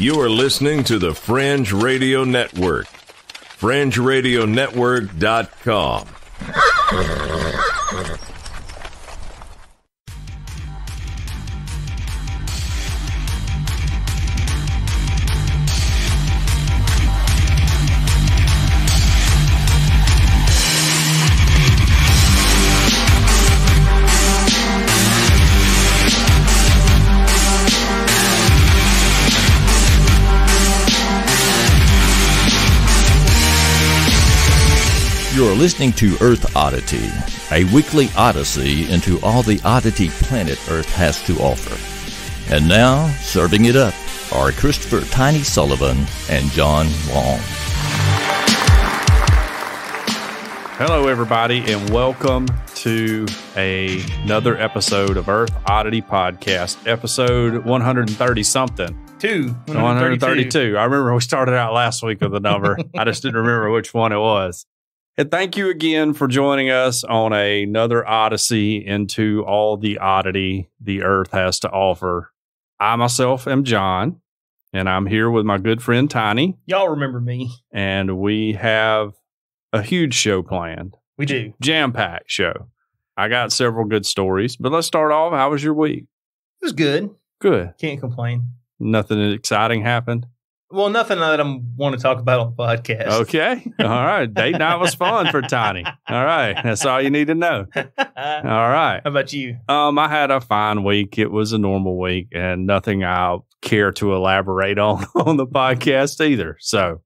You are listening to the Fringe Radio Network. FringeRadioNetwork.com. listening to Earth Oddity, a weekly odyssey into all the oddity planet Earth has to offer. And now, serving it up are Christopher Tiny Sullivan and John Long. Hello, everybody, and welcome to a, another episode of Earth Oddity Podcast, episode 130 something. Two. 132. I remember we started out last week with the number. I just didn't remember which one it was. And thank you again for joining us on a, another odyssey into all the oddity the earth has to offer. I myself am John, and I'm here with my good friend Tiny, Y'all remember me. and we have a huge show planned, We do. jam packed show. I got several good stories, but let's start off. How was your week? It was good. Good. Can't complain. Nothing exciting happened. Well, nothing that I want to talk about on the podcast. Okay. All right. Date night was fun for Tiny. All right. That's all you need to know. All right. How about you? Um, I had a fine week. It was a normal week and nothing I'll care to elaborate on on the podcast either. So,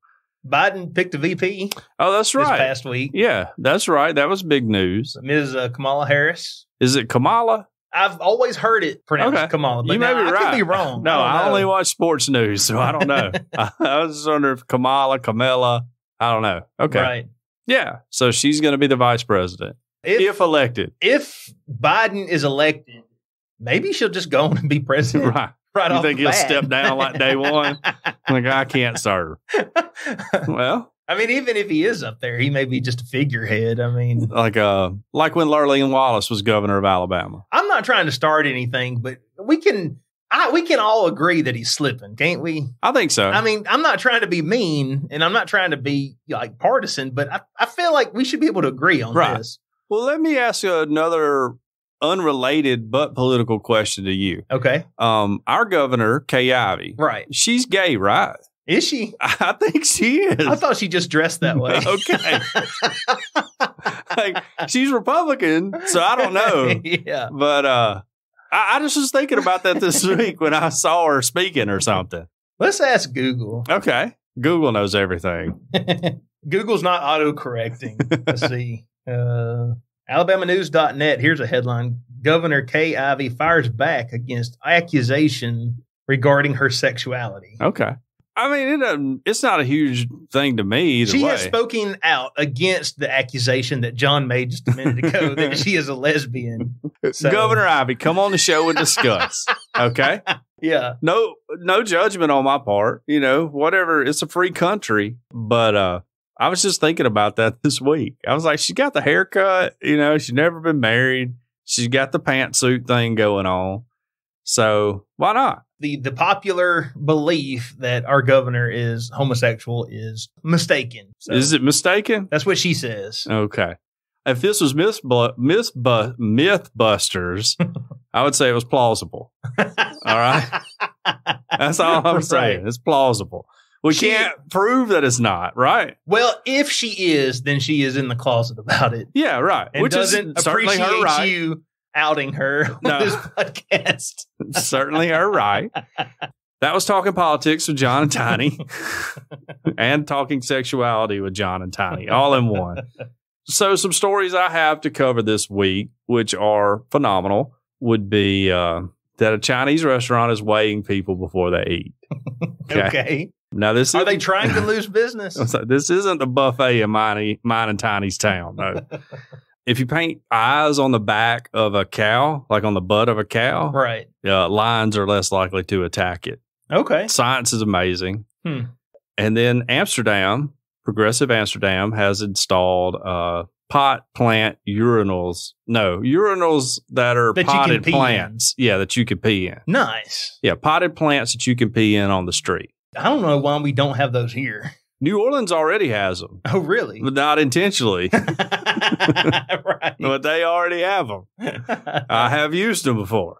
Biden picked a VP oh, that's this right. past week. Yeah, that's right. That was big news. Ms. Uh, Kamala Harris. Is it Kamala? I've always heard it pronounced Okay. Kamala, but you may now be I right. could be wrong. No, I, don't only watch sports news, so I don't know. I, I was just wondering if Kamala, Kamala, I don't know. Okay. Right. Yeah. So she's going to be the vice president If, if elected. if Biden is elected, maybe she'll just go on and be president Right. right You off think the he'll bat. step down like day one? Like, I can't serve. Well, I mean, even if he is up there, he may be just a figurehead. I mean, like uh, like when Lurleen Wallace was governor of Alabama. I'm not trying to start anything, but we can I, we can all agree that he's slipping, can't we? I think so. I mean, I'm not trying to be mean and I'm not trying to be like partisan, but I, I feel like we should be able to agree on Right. this. well, let me ask you another unrelated but political question to you. Okay. Um, our governor, Kay Ivey, Right. she's gay, right? Is she? I think she is. I thought she just dressed that way. Okay. like she's Republican, so I don't know. yeah. But uh I, I just was thinking about that this week when I saw her speaking or something. Let's ask Google. Okay. Google knows everything. Google's not auto correcting. Let's see. Uh, AlabamaNews.net. Here's a headline Governor Kay Ivey fires back against accusation regarding her sexuality. Okay. I mean, it it's not a huge thing to me either She way. has spoken out against the accusation that John made just a minute ago that she is a lesbian. So- Governor Ivey, come on the show and discuss. okay. Yeah. No no judgment on my part. You know, whatever. It's a free country. But uh I was just thinking about that this week. I was like, she got the haircut, you know, she's never been married. She's got the pantsuit thing going on. So why not? The the popular belief that our governor is homosexual is mistaken. So Is it mistaken? that's what she says. Okay. If this was myth, bu- myth, bu- Mythbusters, I would say it was plausible. All right. That's all I'm Right. saying. It's plausible. We She- can't prove that it's not, right? Well, if she is, then she is in the closet about it. Yeah, right. And Which doesn't appreciate her right. you outing her on No. this podcast. certainly her right. That was talking politics with John and Tiny, and talking sexuality with John and Tiny, all in one. So, some stories I have to cover this week, which are phenomenal, would be uh, that a Chinese restaurant is weighing people before they eat. Okay. Okay. Now, this Are they trying to lose business? I was like, this isn't the buffet in mine, mine and Tiny's town. No. If you paint eyes on the back of a cow, like on the butt of a cow, right. uh, lions are less likely to attack it. Okay. Science is amazing. Hmm. And then Amsterdam, Progressive Amsterdam, has installed uh, pot plant urinals. No, urinals that are That potted pee in. plants. Yeah, that you can pee in. Nice. Yeah, potted plants that you can pee in on the street. I don't know why we don't have those here. New Orleans already has them, Oh, really? but not intentionally. right. but they already have them. I have used them before.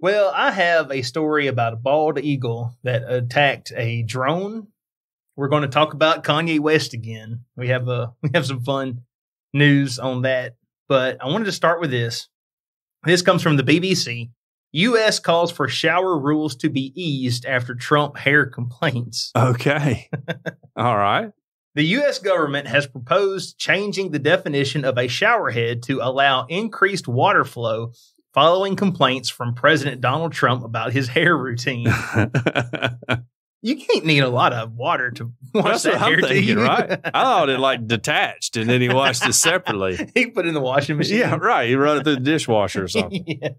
Well, I have a story about a bald eagle that attacked a drone. We're going to talk about Kanye West again. We have uh, a we have some fun news on that, but I wanted to start with this. This comes from the BBC. U.S. calls for shower rules to be eased after Trump hair complaints. Okay. All right. The U.S. government has proposed changing the definition of a showerhead to allow increased water flow following complaints from President Donald Trump about his hair routine. You can't need a lot of water to wash That's that hair, thinking, right? I thought it like detached and then he washed it separately. he put it in the washing machine. Yeah, right. He run it through the dishwasher or something. Yeah.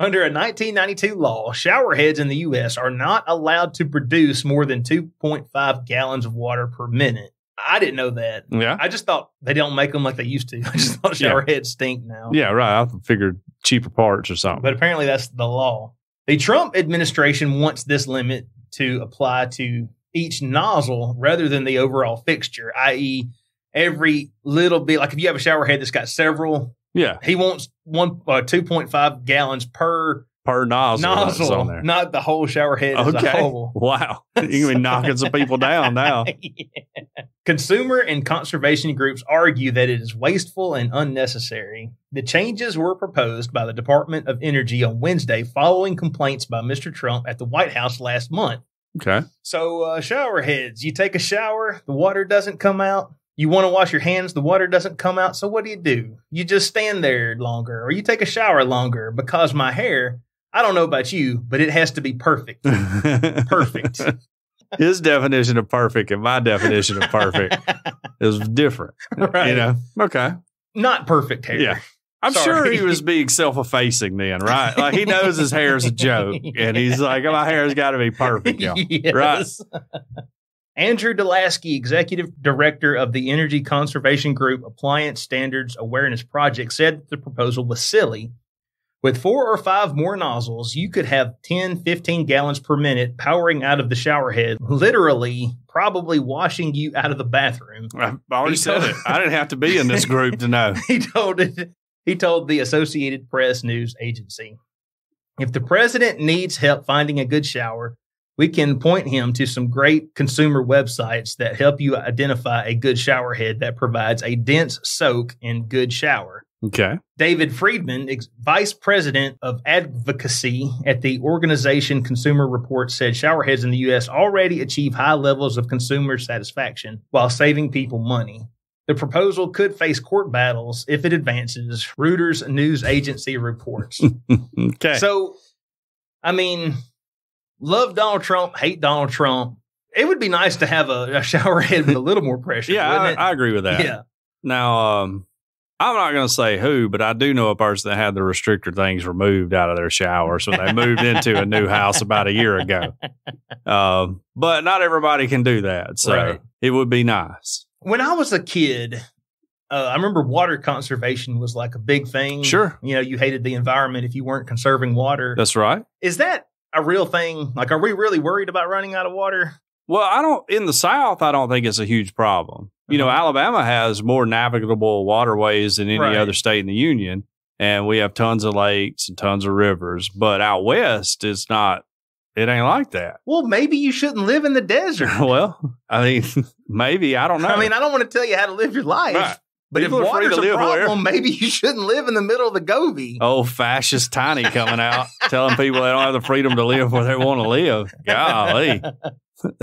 Under a 1992 law, shower heads in the U.S. are not allowed to produce more than 2.5 gallons of water per minute. I didn't know that. Yeah. I just thought they don't make them like they used to. I just thought shower heads stink now. Yeah, right. I figured cheaper parts or something. But apparently that's the law. The Trump administration wants this limit to apply to each nozzle rather than the overall fixture, i.e., every little bit. Like if you have a shower head that's got several, yeah, he wants one uh, two point five gallons per per nozzle. nozzle, on there. not the whole shower head Okay. Wow. You can be knocking some people down now. Yeah. Consumer and conservation groups argue that it is wasteful and unnecessary. The changes were proposed by the Department of Energy on Wednesday following complaints by Mr. Trump at the White House last month. Okay. So, uh, shower heads, you take a shower, the water doesn't come out. You want to wash your hands, the water doesn't come out. So, what do you do? You just stand there longer, or you take a shower longer because my hair, I don't know about you, but it has to be perfect. Perfect. His definition of perfect and my definition of perfect is different. right. You know? Okay. Not perfect hair. Yeah. I'm Sorry. sure he was being self-effacing then, right? Like he knows his hair is a joke, and he's like, "My hair's got to be perfect, y'all." Yes. Right. Andrew deLaski, executive director of the energy conservation group Appliance Standards Awareness Project, said that the proposal was silly. With four or five more nozzles, you could have 10, 15 gallons per minute powering out of the shower head, literally, probably washing you out of the bathroom. I already He said told- it. I didn't have to be in this group to know. he told it. He told the Associated Press news agency, "If the president needs help finding a good shower, we can point him to some great consumer websites that help you identify a good shower head that provides a dense soak and good shower." Okay. David Friedman, ex- vice president of advocacy at the organization Consumer Reports, said shower heads in the U.S. already achieve high levels of consumer satisfaction while saving people money. The proposal could face court battles if it advances, Reuters news agency reports. Okay. so, I mean, love Donald Trump, hate Donald Trump. It would be nice to have a, a shower head with a little more pressure. yeah, I? I agree with that. yeah. Now, um, I'm not going to say who, but I do know a person that had the restrictor things removed out of their shower. when they moved into a new house about a year ago. Um, but not everybody can do that, so Right. it would be nice. when I was a kid, uh, I remember water conservation was like a big thing. Sure. You know, you hated the environment if you weren't conserving water. That's right. Is that a real thing? Like, are we really worried about running out of water? Well, I don't in the South. I don't think it's a huge problem. You know, Uh-huh. Alabama has more navigable waterways than any Right. other state in the union, and we have tons of lakes and tons of rivers. But out west, it's not. It ain't like that. Well, maybe you shouldn't live in the desert. well, I mean, maybe I don't know. I mean, I don't want to tell you how to live your life, Right. But People if water's a live where- problem, maybe you shouldn't live in the middle of the Gobi. old fascist tiny coming out telling people they don't have the freedom to live where they want to live. Golly.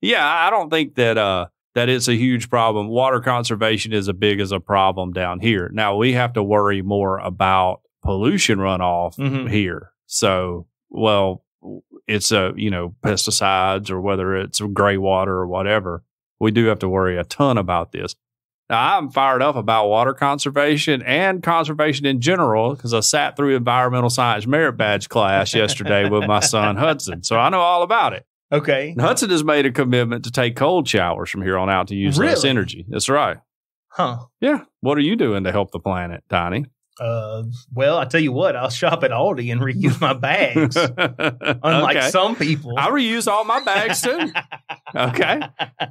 yeah, I don't think that uh that it's a huge problem. Water conservation is as big as a problem down here. Now we have to worry more about pollution runoff Mhm. here. So, well, it's a you know pesticides or whether it's gray water or whatever. We do have to worry a ton about this. Now, I'm fired up about water conservation and conservation in general because I sat through environmental science merit badge class yesterday with my son Hudson, so I know all about it. Okay. And Hudson has made a commitment to take cold showers from here on out to use less energy. That's right. Huh. Yeah. What are you doing to help the planet, Tiny? Uh, well, I tell you what, I'll shop at Aldi and reuse my bags. Unlike Okay. some people. I reuse all my bags too. Okay.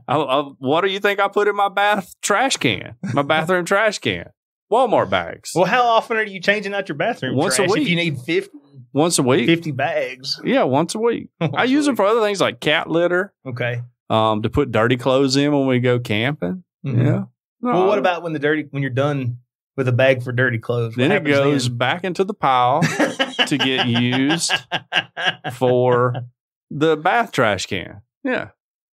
I, I, what do you think I put in my bath trash can? My bathroom trash can. Walmart bags. well, how often are you changing out your bathroom Once a trash week. if you need 50, once a week. 50 bags? Yeah, once a week. I Once a use them for other things like cat litter, Okay. um, to put dirty clothes in when we go camping. Mhm. Yeah. Well, what about when the dirty when you're done with a bag for dirty clothes? then What it goes happens back into the pile to get used for the bath trash can. Yeah.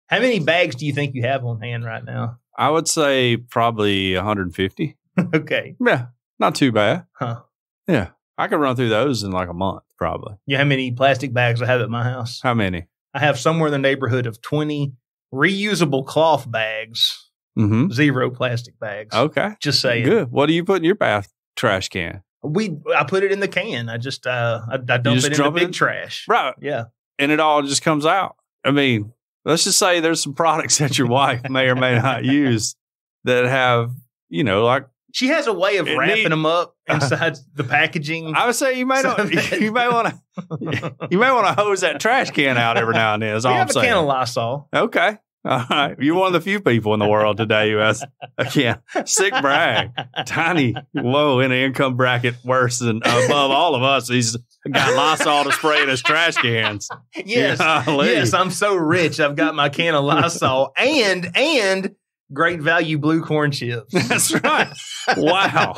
How many bags do you think you have on hand right now? I would say probably 150. okay. Yeah. Not too bad. Huh. Yeah. I could run through those in like a month, probably. You know how many plastic bags I have at my house? How many? I have somewhere in the neighborhood of 20 reusable cloth bags, Mm-hmm. zero plastic bags. Okay. Just saying. Good. What do you put in your bath trash can? We I put it in the can. I just uh I, I dump it in the it big trash. Right. Yeah. And it all just comes out. I mean, let's just say there's some products that your wife may or may not use that have, you know, like She has a way of wrapping need- them up inside the packaging. I would say you may So not, that- you may want to, you may want to hose that trash can out every now and then. Is we all I'm have a saying. can of Lysol. okay. All right. You're one of the few people in the world today who has a can. Sick brag. Tiny, low in the income bracket, worse than above all of us. He's got Lysol to spray in his trash cans. Yes. Golly. Yes, I'm so rich. I've got my can of Lysol and and great value blue corn chips. That's right. Wow.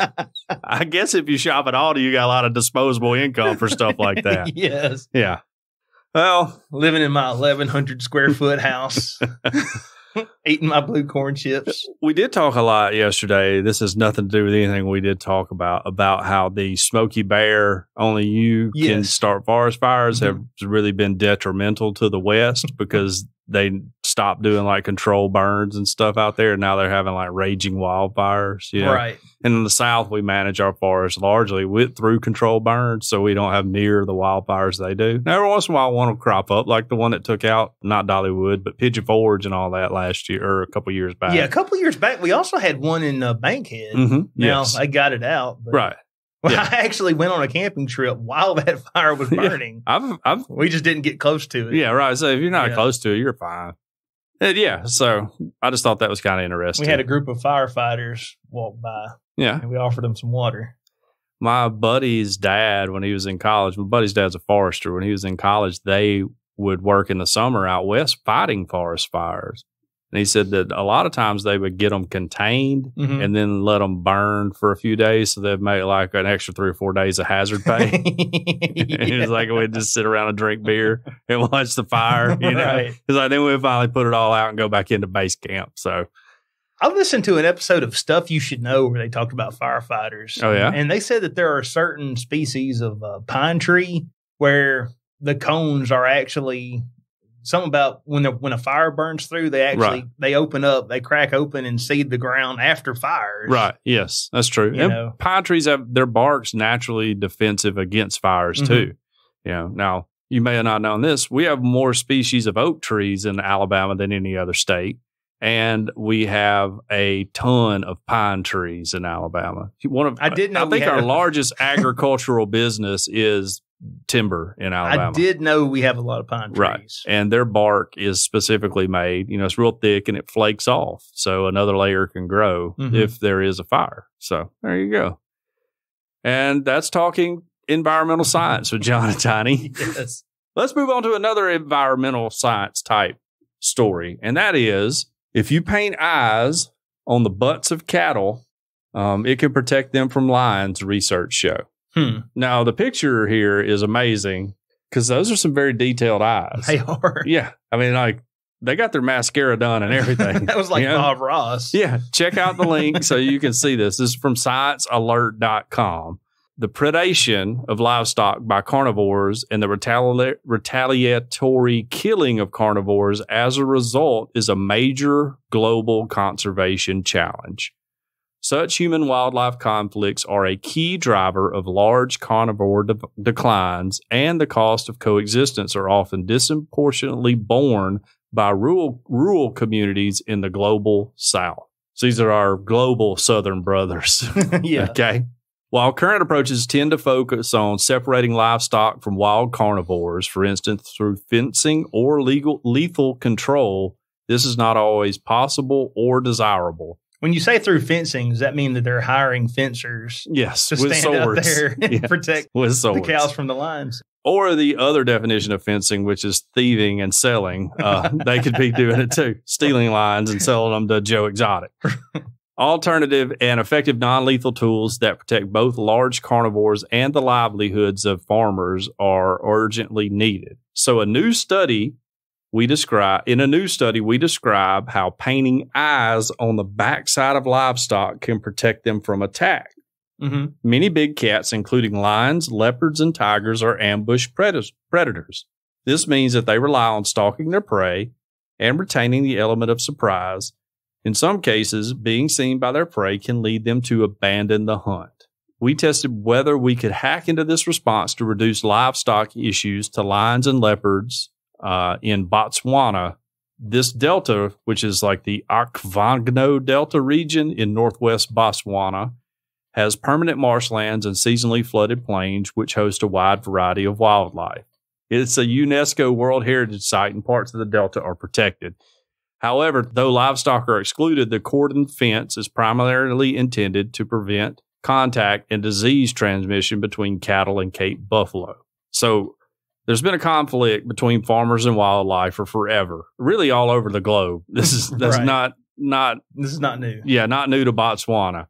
I guess if you shop at Aldi, you got a lot of disposable income for stuff like that. yes. Yeah. Well, Living in my 1100 square foot house, eating my blue corn chips. we did talk a lot yesterday. This has nothing to do with anything we did talk about, about how the Smokey Bear, only you can start forest fires, mm-hmm. have really been detrimental to the West because they stopped doing like control burns and stuff out there. And now they're having like raging wildfires. You know? Right. And in the South, we manage our forests largely with through control burns, so we don't have near the wildfires they do. Now, every once in a while, one will crop up, like the one that took out not Dollywood, but Pigeon Forge and all that last year or a couple years back. Yeah, a couple years back, we also had one in uh, Bankhead. hmm Now Yes. I got it out. But right. Well, Yeah. I actually went on a camping trip while that fire was Yeah. burning. I've, I've, We just didn't get close to it. yeah, right. So if you're not Yeah. close to it, you're fine. And yeah. So I just thought that was kind of interesting. We had a group of firefighters walk by yeah. and we offered them some water. my buddy's dad when he was in college my buddy's dad's a forester when he was in college they would work in the summer out west fighting forest fires and he said that a lot of times they would get them contained Mhm. and then let them burn for a few days so they'd make like an extra three or four days of hazard pay and he was like we'd just sit around and drink beer and watch the fire you know Right. he's like then we finally put it all out and go back into base camp so I listened to an episode of Stuff You Should Know where they talked about firefighters. Oh, yeah? And they said that there are certain species of uh, pine tree where the cones are actually something about when the, when a fire burns through, they actually Right. they open up, they crack open and seed the ground after fires. Right. Yes, that's true. You and know. pine trees have their barks naturally defensive against fires Mhm. too. You know, now you may have not known this. We have more species of oak trees in Alabama than any other state. And we have a ton of pine trees in Alabama. One of I did know I think our largest agricultural business is timber in Alabama. I did know we have a lot of pine trees. Right. And their bark is specifically made, you know, it's real thick and it flakes off. So another layer can grow Mhm. if there is a fire. So there you go. And that's talking environmental science with John and Tiny. Yes. Let's move on to another environmental science type story. And that is if you paint eyes on the butts of cattle, um, it can protect them from lions, research show. Hmm. Now, the picture here is amazing because those are some very detailed eyes. They are. Yeah. I mean, like, they got their mascara done and everything. that was like you know? Bob Ross. Yeah. Check out the link so you can see this. This is from sciencealert.com. The predation of livestock by carnivores and the retali- retaliatory killing of carnivores as a result is a major global conservation challenge. Such human wildlife conflicts are a key driver of large carnivore de- declines, and the cost of coexistence are often disproportionately borne by rural, rural communities in the global south. So these are our global southern brothers. yeah. Okay. While current approaches tend to focus on separating livestock from wild carnivores, for instance, through fencing or legal lethal control, this is not always possible or desirable. When you say through fencing, does that mean that they're hiring fencers Yes, to with stand swords. out there and Yes, protect with the swords. cows from the lions? or the other definition of fencing, which is thieving and selling. Uh, they could be doing it too, stealing lines and selling them to Joe Exotic. Alternative and effective non lethal tools that protect both large carnivores and the livelihoods of farmers are urgently needed. So, a new study we describe in a new study we describe how painting eyes on the backside of livestock can protect them from attack. Mm-hmm. Many big cats, including lions, leopards, and tigers, are ambush predators- predators. This means that they rely on stalking their prey and retaining the element of surprise. In some cases, being seen by their prey can lead them to abandon the hunt. We tested whether we could hack into this response to reduce livestock issues to lions and leopards uh, in Botswana. This delta, which is like the Okavango Delta region in northwest Botswana, has permanent marshlands and seasonally flooded plains, which host a wide variety of wildlife. It's a UNESCO World Heritage Site, and parts of the delta are protected. However, though livestock are excluded, the cordon fence is primarily intended to prevent contact and disease transmission between cattle and Cape buffalo. So, there's been a conflict between farmers and wildlife for forever, really all over the globe. This is that's Right. not not This is not new. yeah, not new to Botswana.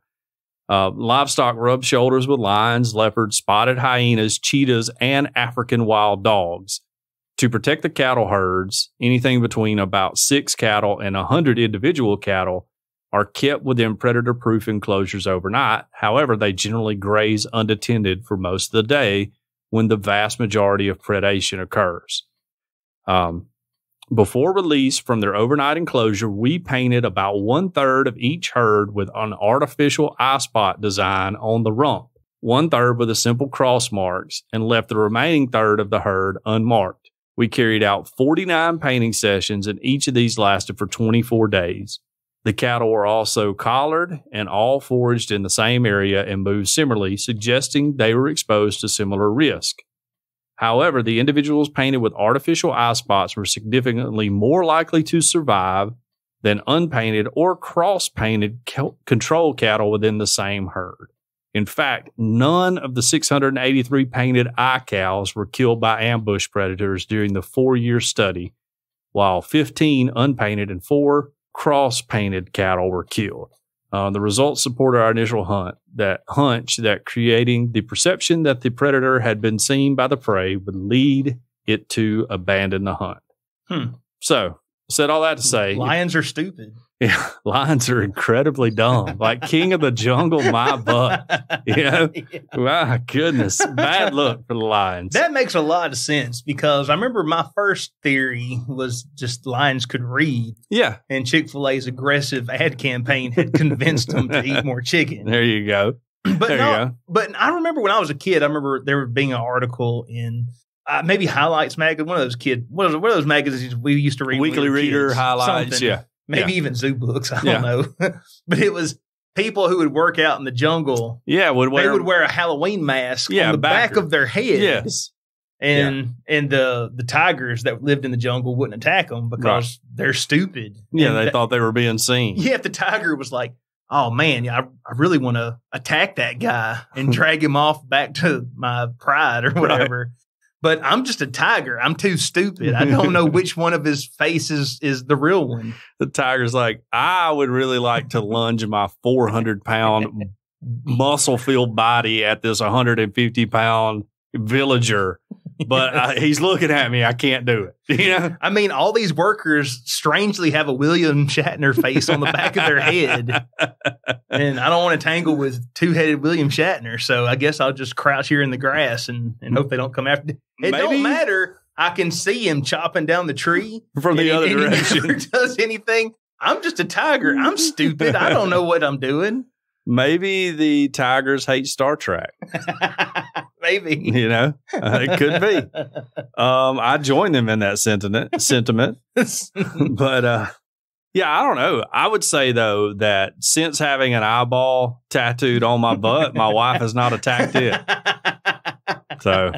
Uh, livestock rub shoulders with lions, leopards, spotted hyenas, cheetahs, and African wild dogs. To protect the cattle herds, anything between about six cattle and a 100 individual cattle are kept within predator proof enclosures overnight. However, they generally graze unattended for most of the day when the vast majority of predation occurs. Um, before release from their overnight enclosure, we painted about one third of each herd with an artificial eye spot design on the rump, one third with a simple cross marks, and left the remaining third of the herd unmarked. We carried out 49 painting sessions, and each of these lasted for 24 days. The cattle were also collared and all foraged in the same area and moved similarly, suggesting they were exposed to similar risk. However, the individuals painted with artificial eye spots were significantly more likely to survive than unpainted or cross painted control cattle within the same herd. In fact, none of the 683 painted eye cows were killed by ambush predators during the four year study, while 15 unpainted and four cross painted cattle were killed. Uh, the results supported our initial hunt that hunch that creating the perception that the predator had been seen by the prey would lead it to abandon the hunt. Hmm. So, said all that to say, Lions are stupid. yeah, lions are incredibly dumb. Like king of the jungle, my butt. You know? My goodness, bad look for the lions. That makes a lot of sense because I remember my first theory was just lions could read, yeah, and Chick fil A's aggressive ad campaign had convinced them to eat more chicken. there you go. But there no, but I remember when I was a kid, I remember there being an article in uh, maybe Highlights magazine, one of those kid, one of those, one of those magazines we used to read. when we Weekly Reader kids. highlights. Something. Yeah, maybe Yeah. even zoo books. I Yeah. don't know, but it was people who would work out in the jungle. yeah. Would wear, they would wear a Halloween mask Yeah, on the back backer. of their head. yes. and and the the tigers that lived in the jungle wouldn't attack them because they're stupid. Yeah, And they that- thought they were being seen. Yeah, if the tiger was like, "Oh man, yeah, I, I really want to attack that guy and drag him off back to my pride or whatever." But I'm just a tiger. I'm too stupid. I don't know which one of his faces is the real one. The tiger's like, I would really like to lunge my 400 pound muscle filled body at this 150 pound villager, but uh, he's looking at me. I can't do it. You know? I mean, all these workers strangely have a William Shatner face on the back of their head. and I don't want to tangle with two headed William Shatner. So I guess I'll just crouch here in the grass and, and hope they don't come after. It Maybe- don't matter. I can see him chopping down the tree From the and other and direction. does anything. I'm just a tiger. I'm stupid. I don't know what I'm doing. Maybe the tigers hate Star Trek. Maybe. You know, Uh, it could be. Um, I join them in that sentiment. Sentiment, but uh, Yeah, I don't know. I would say though that since having an eyeball tattooed on my butt, my wife has not attacked it. So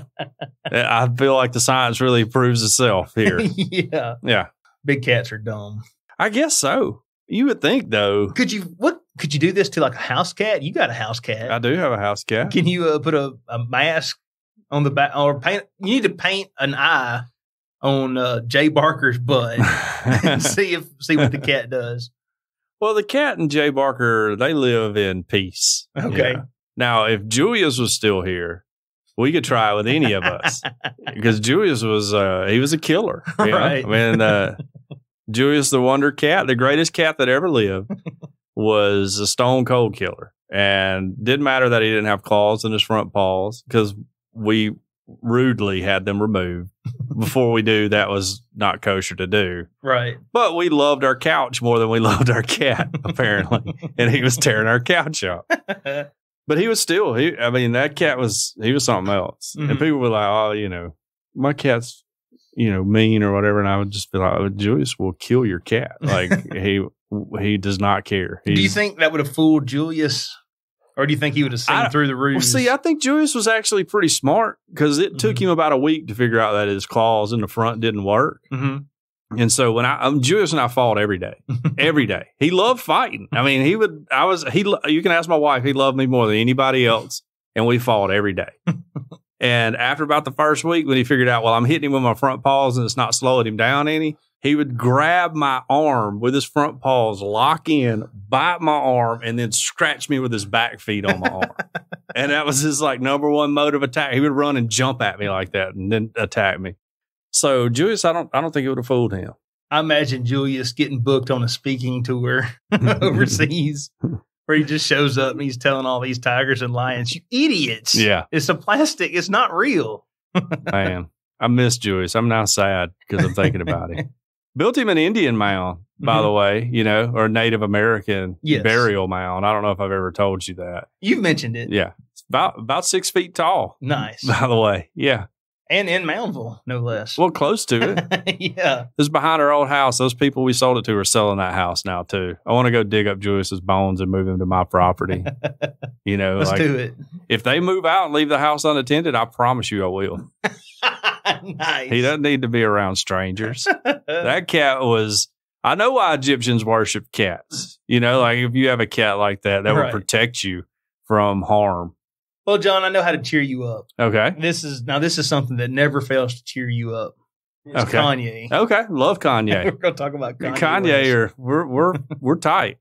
I feel like the science really proves itself here. yeah. Yeah, Big cats are dumb. I guess so. You would think though. Could you what could you do this to like a house cat? You got a house cat. I do have a house cat. Can you uh, put a, a mask on the back or paint? You need to paint an eye on uh, Jay Barker's butt and see if see what the cat does. well, the cat and Jay Barker they live in peace. Okay. Yeah. Now, if Julius was still here, we could try it with any of us because Julius was uh, he was a killer. you know? Right. I mean, uh, Julius the Wonder Cat, the greatest cat that ever lived, was a stone cold killer, and didn't matter that he didn't have claws in his front paws because we rudely had them removed before we knew that was not kosher to do. Right. But we loved our couch more than we loved our cat, apparently, and he was tearing our couch up. But he was still he. I mean, that cat was he was something else, Mhm. and people were like, "Oh, you know, my cat's you know mean or whatever," and I would just be like, oh, "Julius will kill your cat. Like he he does not care." do you think that would have fooled Julius, or do you think he would have seen I- through the ruse? Well, see, I think Julius was actually pretty smart because it took Mhm. him about a week to figure out that his claws in the front didn't work. hmm And so when I, um, Julius and I fought every day, every day. He loved fighting. I mean, he would, I was, he, you can ask my wife, he loved me more than anybody else. And we fought every day. and after about the first week, when he figured out, well, I'm hitting him with my front paws and it's not slowing him down any, he would grab my arm with his front paws, lock in, bite my arm, and then scratch me with his back feet on my arm. and that was his like number one mode of attack. He would run and jump at me like that and then attack me. So Julius, I don't, I don't think it would have fooled him. I imagine Julius getting booked on a speaking tour overseas, where he just shows up and he's telling all these tigers and lions, "You idiots! Yeah, It's a plastic. It's not real." Am. I miss Julius. I'm now sad because I'm thinking about him. Built him an Indian mound, by Mhm. the way, you know, or Native American Yes. burial mound. I don't know if I've ever told you that. You've mentioned it. Yeah, it's about about six feet tall. Nice. By the way, yeah, and in Moundville, no less. well, close to it. yeah. It was behind our old house. Those people we sold it to are selling that house now too. I want to go dig up Julius's bones and move him to my property. You know, Let's like do it. if they move out and leave the house unattended, I promise you I will. nice. He doesn't need to be around strangers. that cat was I know why Egyptians worship cats. You know, like if you have a cat like that, that Right. would protect you from harm. well, John, I know how to cheer you up. Okay. This is now. This is something that never fails to cheer you up. It's Okay. Kanye. Okay. Love Kanye. We're going to talk about Kanye. Kanye, or we're we're we're tight.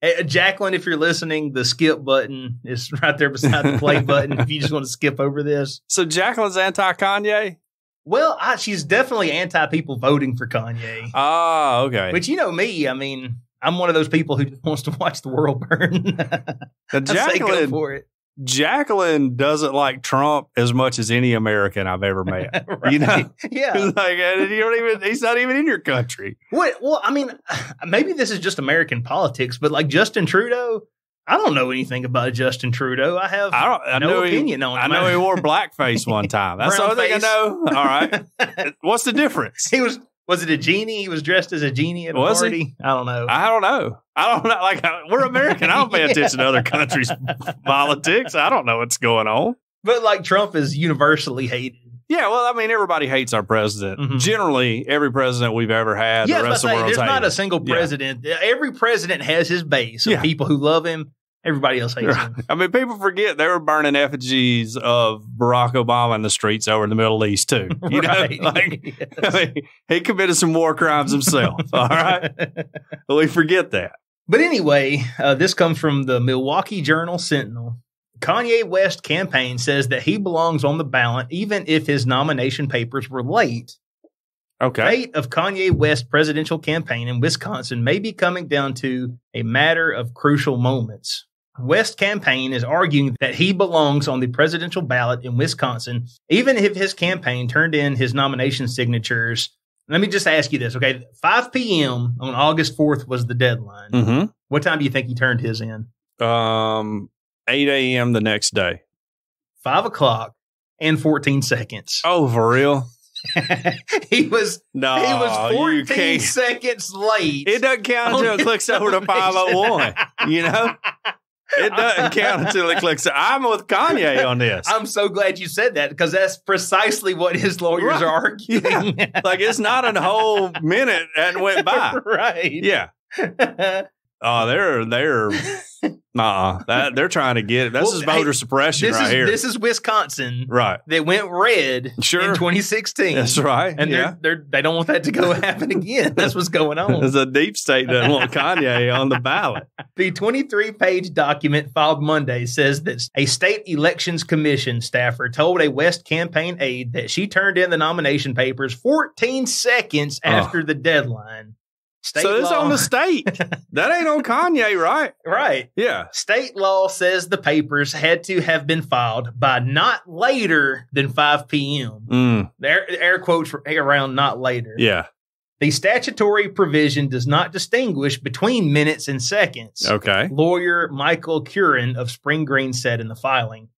Hey, Jacqueline, if you're listening, the skip button is right there beside the play button. If you just want to skip over this, So Jacqueline's anti Kanye? Well, I, she's definitely anti people voting for Kanye. Ah, okay. But you know me, I mean, I'm one of those people who just wants to watch the world burn. Now, I say go Jacqueline for it. Jacqueline doesn't like Trump as much as any American I've ever met. You know? Yeah. like you don't even he's not even in your country. What? Well, I mean, maybe this is just American politics, but like Justin Trudeau, I don't know anything about Justin Trudeau. I have I don't I no opinion he, on him. I know he wore blackface one time. That's the Brown only thing I know. All right. What's the difference? he was. Was it a genie? He was dressed as a genie at a Was he? party. I don't know. I don't know. I don't know. Like we're American. I don't pay attention to other countries' politics. I don't know what's going on. but like Trump is universally hated. Yeah, well, I mean, everybody hates our president. Mhm. Generally, every president we've ever had, yeah, the rest of the say, world's there's not a hated. single Yeah. president. Every president has his base of Yeah. people who love him. Everybody else hates him. I mean, people forget they were burning effigies of Barack Obama in the streets over in the Middle East too. You right. know, like Yes. I mean, he committed some war crimes himself. all right, but we forget that. But anyway, uh, this comes from the Milwaukee Journal Sentinel. Kanye West campaign says that he belongs on the ballot even if his nomination papers were late. Okay, Fate of Kanye West presidential campaign in Wisconsin may be coming down to a matter of crucial moments. West campaign is arguing that he belongs on the presidential ballot in Wisconsin, even if his campaign turned in his nomination signatures. Let me just ask you this, okay? 5 p.m. on August 4th was the deadline. hmm What time do you think he turned his in? um, eight a.m. the next day. Five o'clock and 14 seconds. Oh, for real? he was No, he was Oh, 14 seconds late. It doesn't count until it clicks over to 501. You know? It doesn't count until it clicks. I'm with Kanye on this. I'm so glad you said that because that's precisely what his lawyers Right. are arguing. like it's not a whole minute and went by. right. Yeah. Oh, they're they're uh that they're trying to get it. This Well, is voter hey, suppression this right is here. this is Wisconsin right. They went red Sure. in 2016. That's right. And yeah. they're, they're they don't want that to go happen again. That's what's going on. There's a deep state doesn't want Kanye on the ballot. The 23 page document filed Monday says that a state elections commission staffer told a West campaign aide that she turned in the nomination papers 14 seconds Oh. after the deadline. State so it's on the state. That ain't on Kanye, right? right. Yeah. State law says the papers had to have been filed by not later than 5 p.m. Mm, Air, air quotes around not later. yeah. The statutory provision does not distinguish between minutes and seconds. Okay. lawyer Michael Curran of Spring Green said in the filing.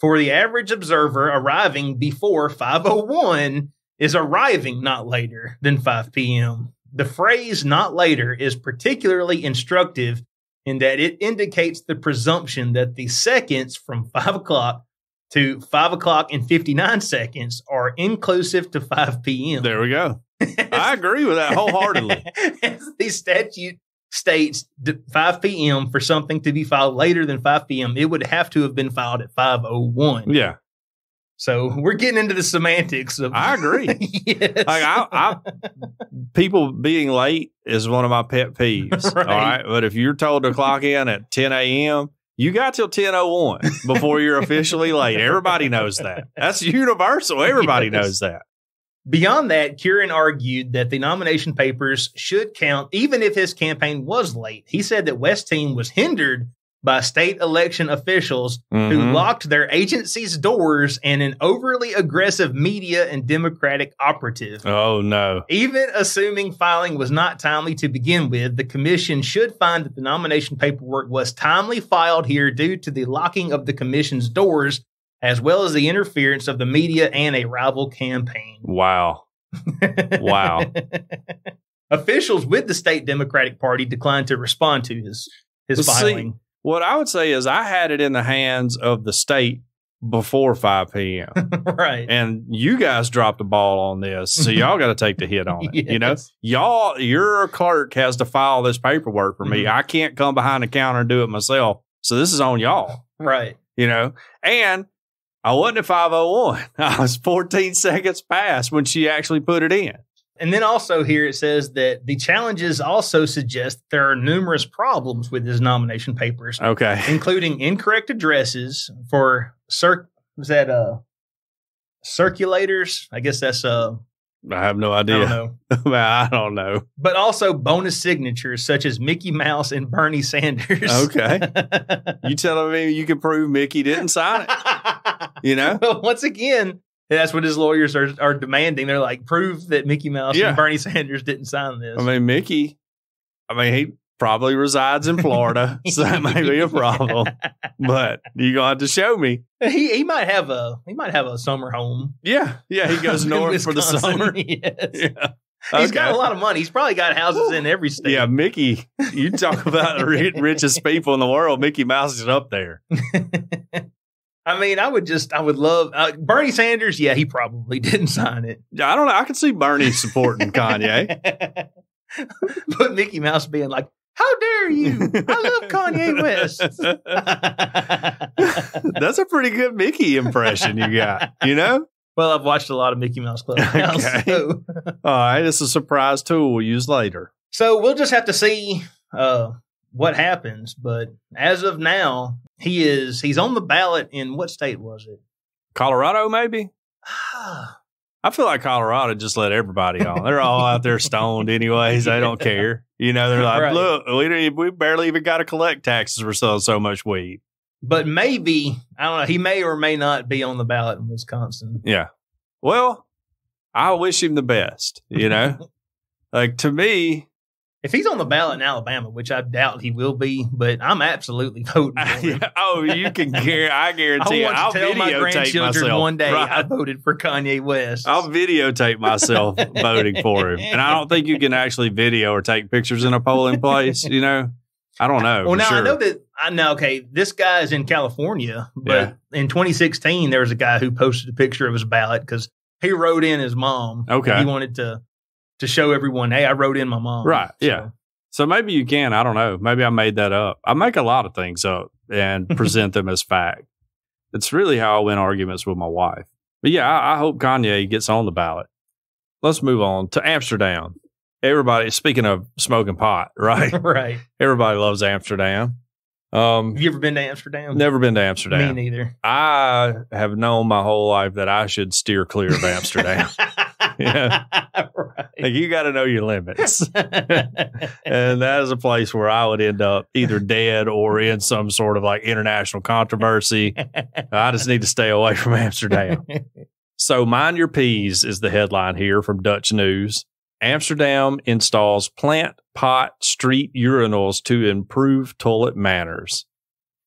For the average observer, arriving before 501 is arriving not later than 5 p.m. The phrase not later is particularly instructive in that it indicates the presumption that the seconds from 5 o'clock to 5 o'clock and 59 seconds are inclusive to 5 p.m. There we go. I agree with that wholeheartedly. As the statute states d- 5 p.m. for something to be filed later than 5 p.m., it would have to have been filed at 501. Yeah. So we're getting into the semantics of. I agree. yes. Like I, I people being late is one of my pet peeves. Right. All right. But if you're told to clock in at 10 a.m., you got till 10.01 before you're officially late. Everybody knows that. That's universal. Everybody Yes. knows that. Beyond that, Kieran argued that the nomination papers should count even if his campaign was late. He said that West Team was hindered by state election officials who Mhm. locked their agency's doors and an overly aggressive media and Democratic operative. Oh, no. Even assuming filing was not timely to begin with, the commission should find that the nomination paperwork was timely filed here due to the locking of the commission's doors, as well as the interference of the media and a rival campaign. Wow. Wow. Officials with the state Democratic Party declined to respond to his his Well, see, filing. What I would say is I had it in the hands of the state before 5 p.m. right. and you guys dropped the ball on this. So y'all got to take the hit on it. You know, y'all, your clerk has to file this paperwork for me. Mhm. I can't come behind the counter and do it myself. So this is on y'all, Right. you know, and I wasn't at 501. I was 14 seconds past when she actually put it in. And then also here it says that the challenges also suggest there are numerous problems with his nomination papers, Okay. including incorrect addresses for cir- was that uh circulators? I guess that's uh I have no I don't idea. know. I don't know. But also bonus signatures such as Mickey Mouse and Bernie Sanders. Okay. You telling me you can prove Mickey didn't sign it? You know? Well, once again, that's what his lawyers are are demanding. They're like, prove that Mickey Mouse Yeah. and Bernie Sanders didn't sign this. I mean, Mickey, I mean, he probably resides in Florida, so that may be a problem. But you're to have to show me. he he might have a he might have a summer home. Yeah. Yeah. He goes north for the summer. yes. Yeah. He's got a lot of money. He's probably got houses in every state. Yeah, Mickey, you talk about the richest people in the world. Mickey Mouse is up there. I mean, I would just, I would love uh, Bernie Sanders. Yeah, he probably didn't sign it. I don't know. I can see Bernie supporting Kanye. but Mickey Mouse being like, "How dare you? I love Kanye West." That's a pretty good Mickey impression you got, you know? well, I've watched a lot of Mickey Mouse Clubhouse, Okay. so, All right. It's a surprise tool we'll use later. so we'll just have to see uh, what happens. But as of now, he is he's on the ballot in what state was it? Colorado, maybe? I feel like Colorado just let everybody on. They're all out there stoned anyways. They don't care. You know, they're like, Right. look, we, we barely even got to collect taxes. We're selling so much weed. but maybe I don't know. He may or may not be on the ballot in Wisconsin. Yeah. Well, I wish him the best, you know? like to me, If he's on the ballot in Alabama, which I doubt he will be, but I'm absolutely voting for him. oh, you can guarantee. I I guarantee. want I'll to tell my grandchildren myself. one day Right. I voted for Kanye West. I'll videotape myself voting for him, and I don't think you can actually video or take pictures in a polling place. You know, I don't know. well, now I know that I know. Okay, this guy is in California, but in 2016 there was a guy who posted a picture of his ballot because he wrote in his mom. Okay. he wanted to to show everyone, hey, I wrote in my mom. Right, So- yeah. So maybe you can. I don't know. Maybe I made that up. I make a lot of things up and present them as fact. It's really how I win arguments with my wife. But yeah, I, I hope Kanye gets on the ballot. Let's move on to Amsterdam. Everybody, speaking of smoking pot, right? right. Everybody loves Amsterdam. Um, Have you ever been to Amsterdam? never been to Amsterdam. Me neither. I have known my whole life that I should steer clear of Amsterdam. Yeah. right. like you got to know your limits. and that is a place where I would end up either dead or in some sort of like international controversy. I just need to stay away from Amsterdam. So, mind your P's is the headline here from Dutch News. Amsterdam installs plant pot street urinals to improve toilet manners.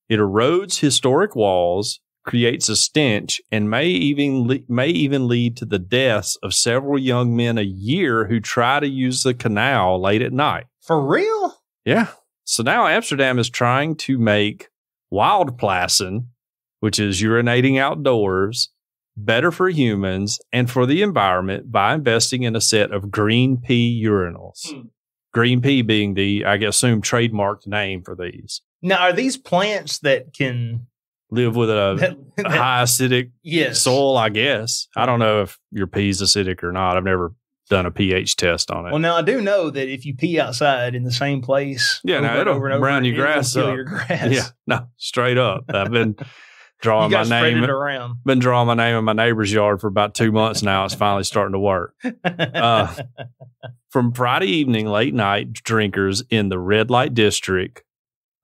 It erodes historic walls, creates a stench, and may even le- may even lead to the deaths of several young men a year who try to use the canal late at night. For real? Yeah. So now Amsterdam is trying to make wildplassen, which is urinating outdoors, better for humans and for the environment by investing in a set of GreenPee urinals. Hmm. GreenPee being the, I guess, assume trademarked name for these. Now, are these plants that can? Live with a high acidic yes. soil, I guess. I don't know if your pea's acidic or not. I've never done a pH test on it. Well, now I do know that if you pee outside in the same place, Yeah, over no, and it'll over and over, brown your grass up. Your grass. yeah, no, straight up. I've been drawing my got to spread name it around. been drawing my name in my neighbor's yard for about two months now. It's finally starting to work. Uh, From Friday evening, late night, drinkers in the red light district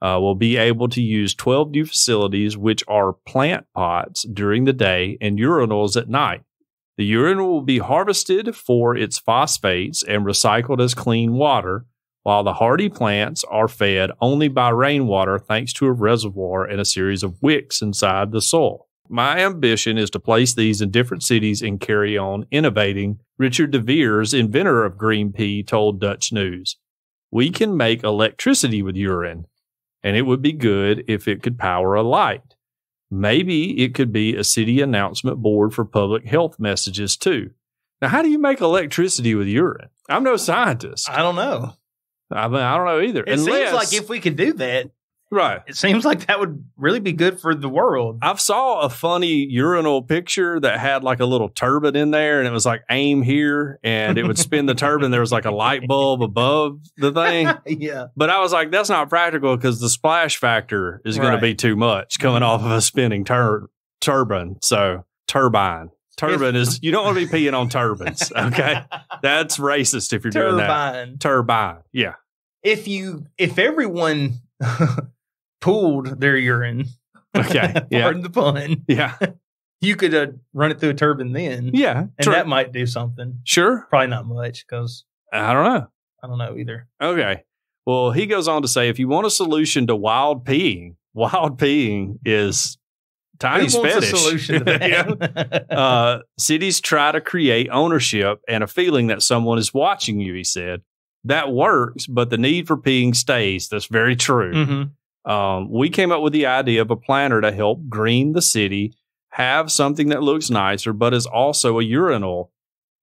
uh, will be able to use 12 new facilities, which are plant pots during the day and urinals at night. The urine will be harvested for its phosphates and recycled as clean water, while the hardy plants are fed only by rainwater thanks to a reservoir and a series of wicks inside the soil. My ambition is to place these in different cities and carry on innovating. Richard de Vries, inventor of GreenPee, told Dutch News, We can make electricity with urine, and it would be good if it could power a light. Maybe it could be a city announcement board for public health messages too. Now, how do you make electricity with urine? I'm no scientist. I don't know. I, mean, I don't know either. It seems like if we could do that, right. it seems like that would really be good for the world. I've saw a funny urinal picture that had like a little turbine in there and it was like aim here and it would spin the turbine. There was like a light bulb above the thing. yeah. But I was like, that's not practical because the splash factor is going Right. to be too much coming off of a spinning tur- turbine. So turbine. Turbine is, you don't want to be peeing on turbines. Okay. That's racist if you're doing that. Turbine. Turbine. Yeah. If you, if everyone pooled their urine, Okay. Yeah. pardon the pun, Yeah. you could uh, run it through a turbine then, Yeah. and True. that might do something. sure. Probably not much because I don't know. I don't know either. Okay. Well, he goes on to say if you want a solution to wild peeing, wild peeing is Tiny's Who wants fetish. a solution to Yeah. that? uh, cities try to create ownership and a feeling that someone is watching you, he said. That works, but the need for peeing stays. That's very true. Mhm. Um, we came up with the idea of a planner to help green the city, have something that looks nicer, but is also a urinal.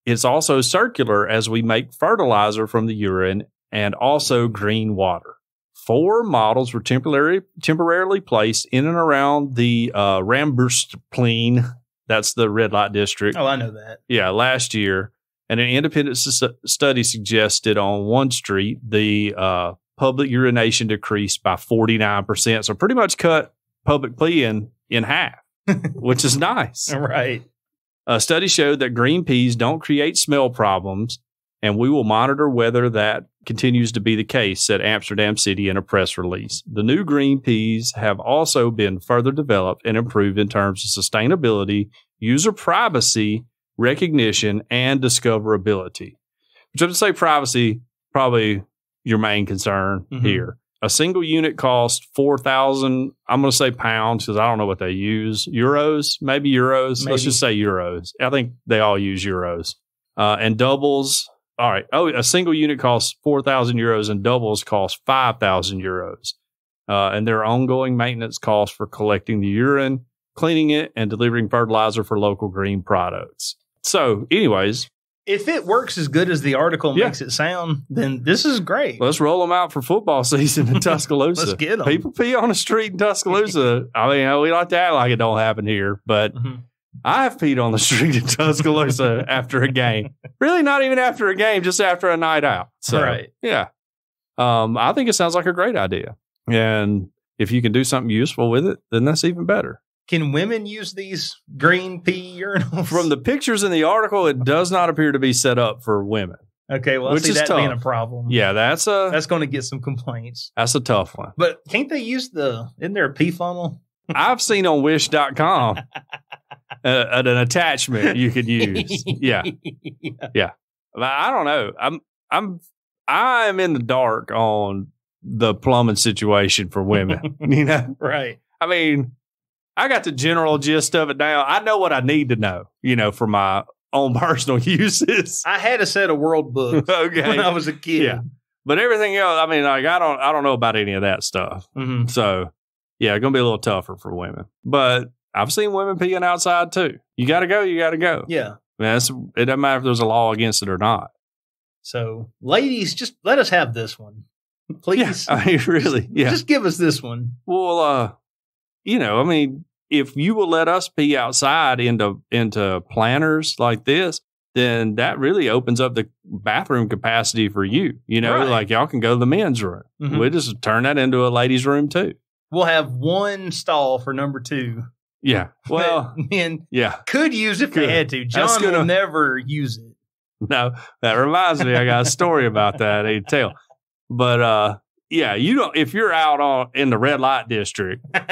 It's also circular as we make fertilizer from the urine and also green water. Four models were temporarily temporarily placed in and around the uh, Rembrandtplein. That's the red light district. Oh, I know that. Yeah, last year. And an independent s- study suggested on one street the uh, public urination decreased by 49%. So pretty much cut public peeing in half, which is nice. Right. Uh, a study showed that green peas don't create smell problems, and we will monitor whether that continues to be the case, said Amsterdam City in a press release. The new green peas have also been further developed and improved in terms of sustainability, user privacy, recognition, and discoverability. Which I would say privacy probably your main concern Mhm. here. A single unit costs four thousand. I'm going to say pounds because I don't know what they use. Euros, maybe euros. Maybe. Let's just say euros. I think they all use euros. Uh, and doubles. All right. Oh, a single unit costs four thousand euros, and doubles cost five thousand euros. Uh, and there are ongoing maintenance costs for collecting the urine, cleaning it, and delivering fertilizer for local green products. So, anyways, If it works as good as the article Yeah. makes it sound, then this is great. let's roll them out for football season in Tuscaloosa. Let's get 'em. People pee on the street in Tuscaloosa. I mean, we like to act like it don't happen here, but Mhm. I have peed on the street in Tuscaloosa after a game. Really, not even after a game, just after a night out. So, Right. yeah, um, I think it sounds like a great idea. And if you can do something useful with it, then that's even better. Can women use these GreenPee urinals? From the pictures in the article, it does not appear to be set up for women. okay, well, I Which see is that being a tough. problem. Yeah, that's a that's going to get some complaints. that's a tough one. But can't they use the? Isn't there a pee funnel? I've seen on Wish.com uh, an attachment you could use. Yeah, yeah. I don't know. I'm I'm I'm in the dark on the plumbing situation for women. you know, right. I mean, I got the general gist of it now. I know what I need to know. You know, for my own personal uses. I had a set of world books okay, when I was a kid. Yeah. but everything else, I mean, like I don't I don't know about any of that stuff. Mhm. So yeah, it's gonna be a little tougher for women. But I've seen women peeing outside too. You gotta go, you gotta go. Yeah. Man, that's, it doesn't matter if there's a law against it or not. So, ladies, just let us have this one, please. I mean, really, yeah. Just give us this one. well, uh, you know, I mean, if you will let us pee outside into into planners like this, then that really opens up the bathroom capacity for you. You know, Right. like y'all can go to the men's room. Mhm. We just turn that into a ladies' room too. We'll have one stall for number two. Yeah. Well, men yeah. could use if Good. they had to. John will gonna- never use it. No, that reminds me. I got a story about that. I need to tell. But uh, yeah, you don't. If you're out on in the red light district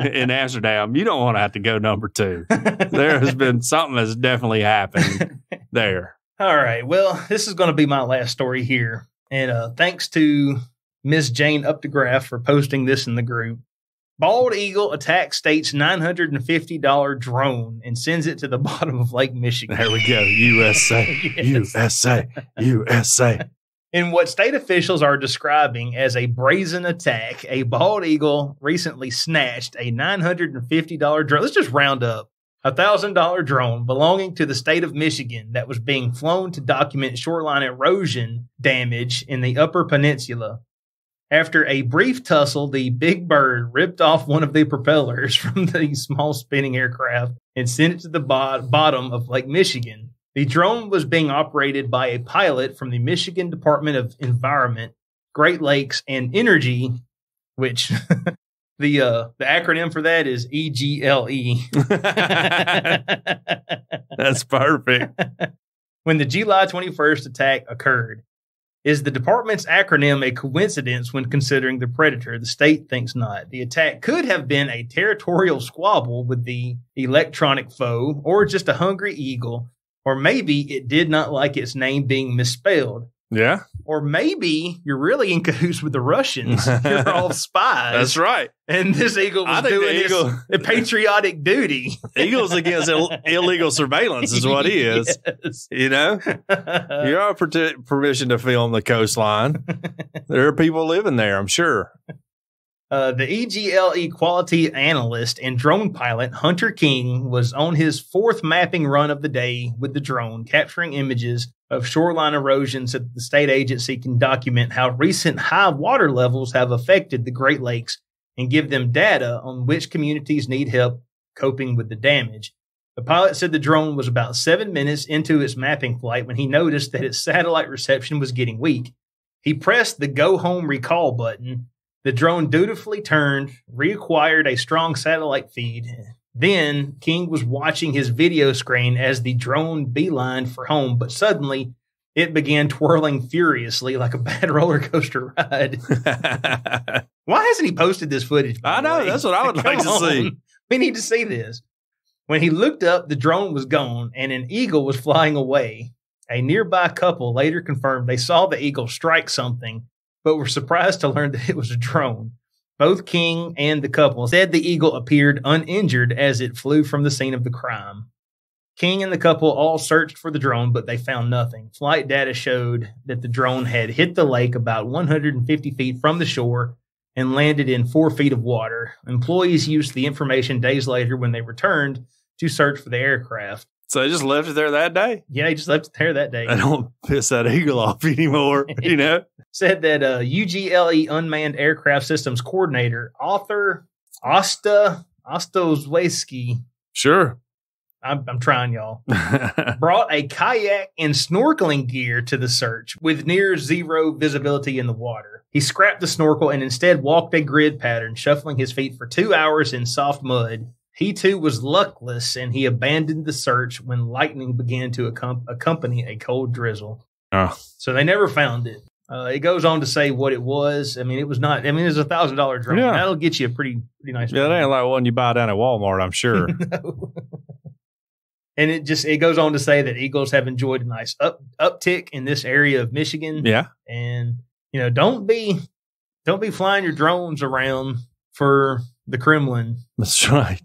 in Amsterdam, you don't want to have to go number two. There has been something that's definitely happened there. All right. Well, this is going to be my last story here. And uh, thanks to Miss Jane Updegraff for posting this in the group. Bald eagle attacks state's $950 drone and sends it to the bottom of Lake Michigan. There we go. USA, Yes. USA, USA. In what state officials are describing as a brazen attack, a bald eagle recently snatched a $950 drone. Let's just round up a $1,000 drone belonging to the state of Michigan that was being flown to document shoreline erosion damage in the Upper Peninsula. After a brief tussle, the big bird ripped off one of the propellers from the small spinning aircraft and sent it to the bo- bottom of Lake Michigan. The drone was being operated by a pilot from the Michigan Department of Environment, Great Lakes, and Energy, which the uh, the acronym for that is E EGLE. That's perfect. when the July 21st attack occurred. Is the department's acronym a coincidence when considering the predator? The state thinks not. The attack could have been a territorial squabble with the electronic foe, or just a hungry eagle, or maybe it did not like its name being misspelled. Yeah, Or maybe you're really in cahoots with the Russians. You're all spies. that's right. And this eagle was doing eagle- his patriotic duty. Eagles against Ill- illegal surveillance is what he is. Yes. You know, you are per- permission to film the coastline. there are people living there, I'm sure. Uh, the EGLE quality analyst and drone pilot Hunter King was on his fourth mapping run of the day with the drone, capturing images of shoreline erosion so that the state agency can document how recent high water levels have affected the Great Lakes and give them data on which communities need help coping with the damage. The pilot said the drone was about seven minutes into its mapping flight when he noticed that its satellite reception was getting weak. He pressed the go home recall button the drone dutifully turned, reacquired a strong satellite feed. Then King was watching his video screen as the drone beelined for home, but suddenly it began twirling furiously like a bad roller coaster ride. Why hasn't he posted this footage? I know, way? that's what I would like Come to see. We need to see this. When he looked up, the drone was gone and an eagle was flying away. A nearby couple later confirmed they saw the eagle strike something, but were surprised to learn that it was a drone. Both King and the couple said the eagle appeared uninjured as it flew from the scene of the crime. King and the couple all searched for the drone, but they found nothing. Flight data showed that the drone had hit the lake about 150 feet from the shore and landed in four feet of water. Employees used the information days later when they returned to search for the aircraft. So they just left it there that day. Yeah, he just left it there that day. I don't piss that eagle off anymore. You know. Said that uh, UGLE Unmanned Aircraft Systems Coordinator, author Asta Ostozweski, Sure. I'm, I'm trying, y'all, brought a kayak and snorkeling gear to the search with near zero visibility in the water. He scrapped the snorkel and instead walked a grid pattern, shuffling his feet for two hours in soft mud. He too was luckless and he abandoned the search when lightning began to accom- accompany a cold drizzle. Oh. So they never found it. Uh, it goes on to say what it was. I mean, it was not. I mean, it was a thousand dollar drone. Yeah. That'll get you a pretty pretty nice. Yeah, that ain't like one you buy down at Walmart. I'm sure. No. and it just it goes on to say that eagles have enjoyed a nice up uptick in this area of Michigan. yeah. And you know, don't be don't be flying your drones around for the Kremlin. That's right.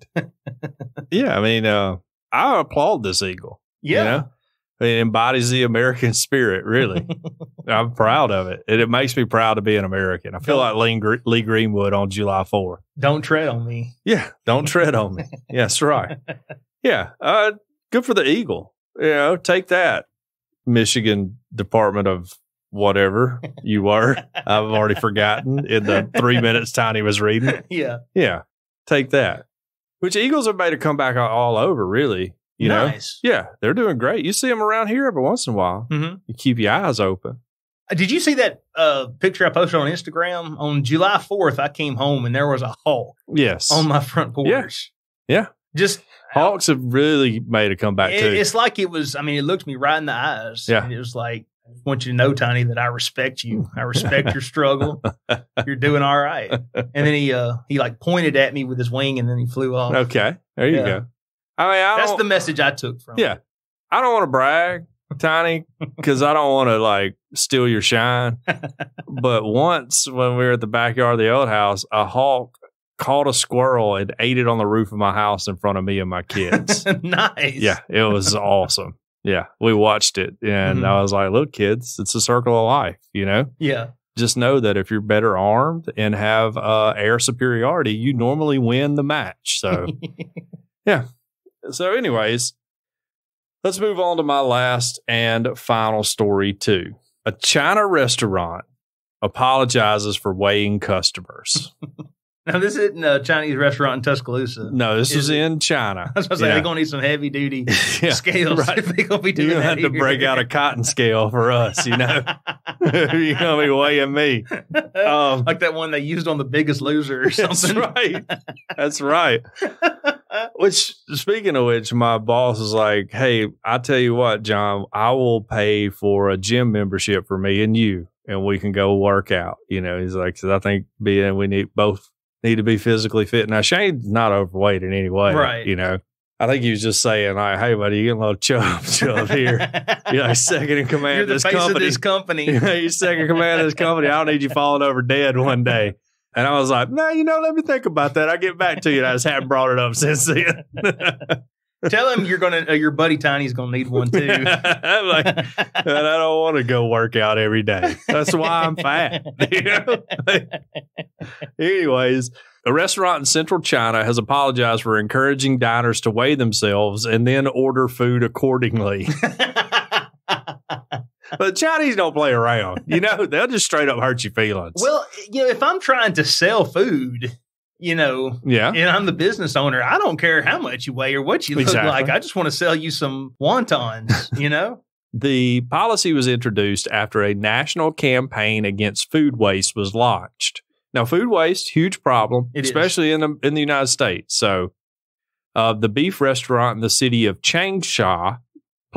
yeah, I mean, uh, I applaud this eagle. Yeah. You know? It embodies the American spirit, really. I'm proud of it. And it makes me proud to be an American. I feel like Lee, Lee Greenwood on July 4th. Don't tread on me. Yeah, don't tread on me. Yeah, that's right. Yeah, uh, good for the eagle. You know, take that, Michigan Department of whatever you were. I've already forgotten in the three minutes Tiny was reading. yeah. Yeah, take that. Which Eagles have made a comeback all- all over, really. You know, yeah, they're doing great. You see them around here every once in a while. hmm You keep your eyes open. Did you see that uh, picture I posted on Instagram on July 4th? I came home and there was a hawk Yes, on my front porch. Yeah. Just Hawks have really made a comeback It- too. it's like it was. I mean, it looked me right in the eyes. Yeah. it was like, I want you to know, Tiny, that I respect you. I respect your struggle. You're doing all right. And then he, uh, he like pointed at me with his wing, and then he flew off. okay, there you Yeah. go. I mean, I That's the message I took from. Yeah. I don't want to brag, Tiny, because I don't want to like steal your shine. but once when we were at the backyard of the old house, a hawk caught a squirrel and ate it on the roof of my house in front of me and my kids. nice. yeah, it was awesome. Yeah, we watched it and Mhm. I was like, look, kids, it's a circle of life, you know? Yeah. Just know that if you're better armed and have uh, air superiority, you normally win the match. So, yeah. so anyways, let's move on to my last and final story too. A China restaurant apologizes for weighing customers. now this isn't a Chinese restaurant in Tuscaloosa. No, this Is it? in China. I was gonna say Yeah. they're gonna need some heavy duty Yeah, scales right. if they're gonna be doing You that. have to break out a cotton scale for us, you know. You're gonna be weighing me. Um, like that one they used on the Biggest Loser or That's something. right. That's right. Which, speaking of which, my boss is like, "Hey, I tell you what, John, I will pay for a gym membership for me and you, and we can go work out." You know, he's like, "Cause I think being we need both need to be physically fit." Now, Shane's not overweight in any way, Right. You know, I think he was just saying, like, "Hey, buddy, you getting a little chub chub here? You're like second in command You're of this face company." of this company. You're second in command of this company. I don't need you falling over dead one day. And I was like, no, you know, let me think about that. I'll get back to you. And I just haven't brought it up since then. Tell him you're gonna uh, your buddy Tiny's gonna need one too. Like, I don't want to go work out every day. That's why I'm fat. You know? Anyways, a restaurant in central China has apologized for encouraging diners to weigh themselves and then order food accordingly. but Chinese don't play around. You know, they'll just straight up hurt your feelings. well, you know, if I'm trying to sell food, you know, yeah. and I'm the business owner, I don't care how much you weigh or what you look Exactly. like. I just want to sell you some wontons, you know? The policy was introduced after a national campaign against food waste was launched. Now, food waste, huge problem, It is. especially in the in the United States. So, uh, the beef restaurant in the city of Changsha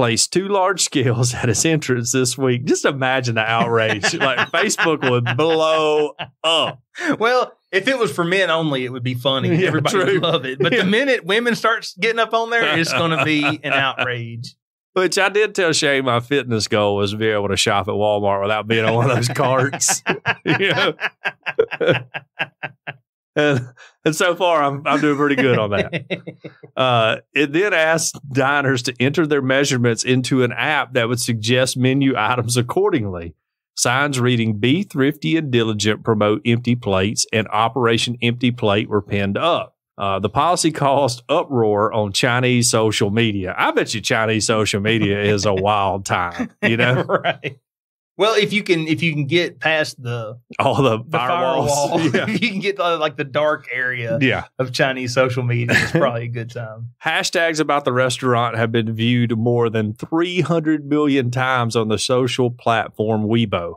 placed two large scales at its entrance this week. Just imagine the outrage! like Facebook would blow up. Well, if it was for men only, it would be funny. Yeah, Everybody true. would love it. But Yeah. the minute women start getting up on there, it's going to be an outrage. Which I did tell Shay my fitness goal was to be able to shop at Walmart without being on one of those carts. you know? and, and so far, I'm I'm doing pretty good on that. Uh, it then asked diners to enter their measurements into an app that would suggest menu items accordingly. Signs reading "Be thrifty and diligent" promote empty plates, and Operation Empty Plate were pinned up. Uh, the policy caused uproar on Chinese social media. I bet you Chinese social media is a wild time. You know, right. Well, if you can, if you can get past the all the, the firewalls. firewall, Yeah. if you can get to, uh, like the dark area yeah. of Chinese social media, it's probably a good time. Hashtags about the restaurant have been viewed more than 300 million times on the social platform Weibo.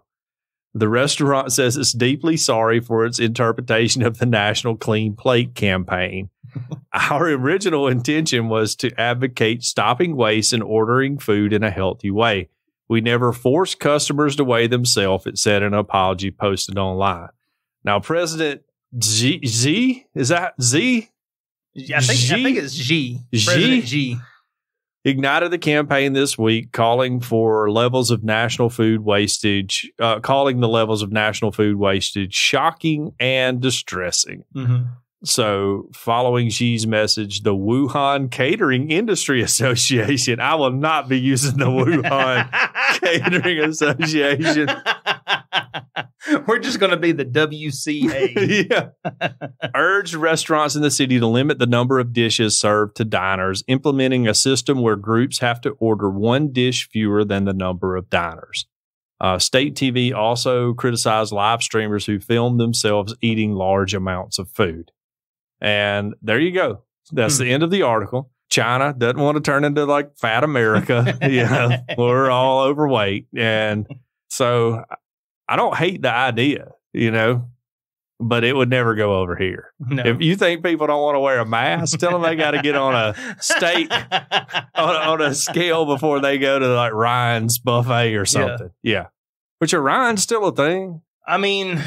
The restaurant says it's deeply sorry for its interpretation of the National Clean Plate campaign. Our original intention was to advocate stopping waste and ordering food in a healthy way. We never forced customers to weigh themselves, it said in an apology posted online. Now, President Z, Z is that Z? I think I Xi- think it's G. Xi? President G. ignited the campaign this week calling for levels of national food wastage uh, calling the levels of national food wastage shocking and distressing Mm-hmm. So following Xi's message the wuhan catering industry association i will not be using the wuhan catering association We're just going to be the WCA. yeah. Urged restaurants in the city to limit the number of dishes served to diners, implementing a system where groups have to order one dish fewer than the number of diners. Uh, State TV also criticized live streamers who filmed themselves eating large amounts of food. And there you go. That's Hmm. the end of the article. China doesn't want to turn into like fat America. you know, we're all overweight. And so I don't hate the idea, you know, but it would never go over here. No. If you think people don't want to wear a mask, tell them they got to get on a steak on, on a scale before they go to like Ryan's buffet or something. Yeah. Which are Ryan's still a thing. I mean,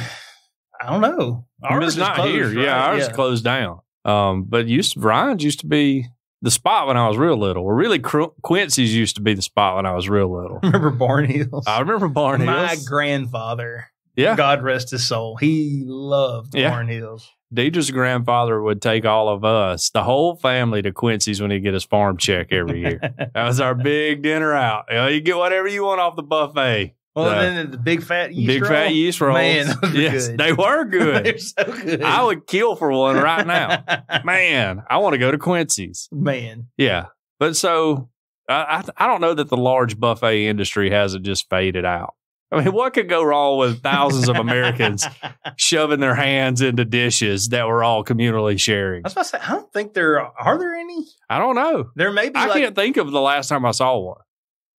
I don't know. Ours it's is not closed, here. right? Yeah, ours is closed down. Um, but used to, Ryan's used to be the spot when I was real little. Or really, Quincy's used to be the spot when I was real little. Remember Barnhill's? I remember Barn My grandfather, yeah, God rest his soul, he loved Yeah. Barnhill's. Deidre's grandfather would take all of us, the whole family, to Quincy's when he'd get his farm check every year. that was our big dinner out. You, know, you get whatever you want off the buffet. Well, Uh, then the big fat yeast rolls. big roll. fat yeast rolls. Man, yes, good. they were good. They're so good. I would kill for one right now. Man, I want to go to Quincy's. Man, Yeah, but so I, I I don't know that the large buffet industry hasn't just faded out. I mean, what could go wrong with thousands of Americans shoving their hands into dishes that were all communally sharing? I was about to say, I don't think there are. Are there any? I don't know. There may be I like can't think of the last time I saw one.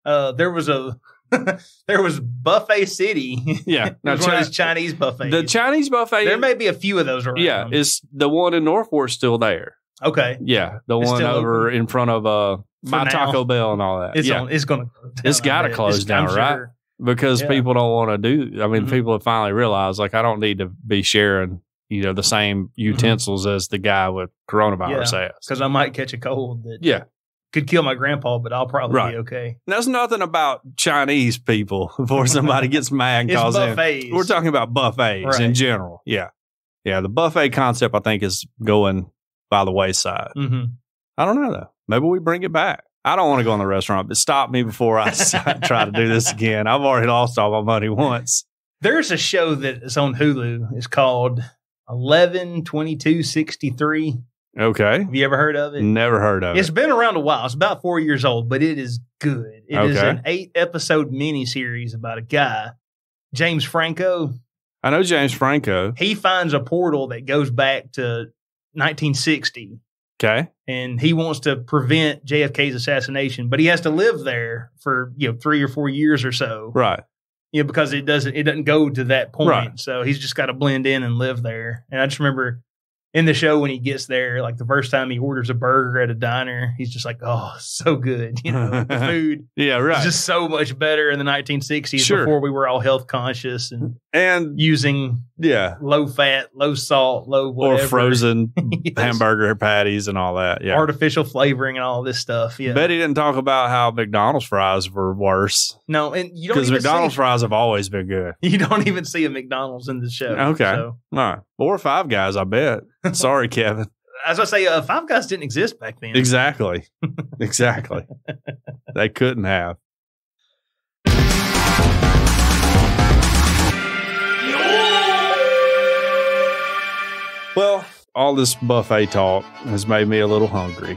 uh, there was a there was Buffet City. Yeah, now one of those Chinese buffets. The Chinese buffet. there may be a few of those around. yeah, is the one in Norfolk still there? okay. Yeah, the It's one over open? in front of uh by now. Taco Bell and all that. It's yeah, on. It's gonna. It's gotta close down, right? because Yeah. people don't want to do. I mean, Mhm. people have finally realized like I don't need to be sharing, you know, the same utensils as the guy with coronavirus has. Because I might catch a cold that Yeah, could kill my grandpa, but I'll probably Right. be okay. there's nothing about Chinese people before somebody gets mad and calls in. buffets. We're talking about buffets Right. in general. Yeah, yeah. The buffet concept I think is going by the wayside. hmm I don't know though. Maybe we bring it back. I don't want to go in the restaurant, but stop me before I try to do this again. I've already lost all my money once. There's a show that is on Hulu. It's called Eleven Twenty Two Sixty Three. Okay, Have you ever heard of it? never heard of It's it. It's been around a while. It's about four years old, but it is good. It is Okay. an eight episode miniseries about a guy, James Franco. I know James Franco. He finds a portal that goes back to 1960 Okay. and he wants to prevent JFK's assassination, but he has to live there for, you know, three or four years or so. Right. You know, because it doesn't it doesn't go to that point. Right. So he's just got to blend in and live there. And I just remember in the show when he gets there, like the first time he orders a burger at a diner, he's just like, "Oh, so good!" You know, the food Yeah, right. just so much better in the 1960s Sure. before we were all health conscious. And mm. And using yeah, low fat, low salt, low or frozen Yes. hamburger patties and all that. Yeah. artificial flavoring and all this stuff. Yeah. Betty didn't talk about how McDonald's fries were worse no, and you don't because McDonald's see, fries have always been good. you don't even see a McDonald's in the show. Okay. So, All right, four or five guys, I bet. Sorry, Kevin. as I say, uh, Five Guys didn't exist back then. Exactly, exactly. they couldn't have. Well, all this buffet talk has made me a little hungry.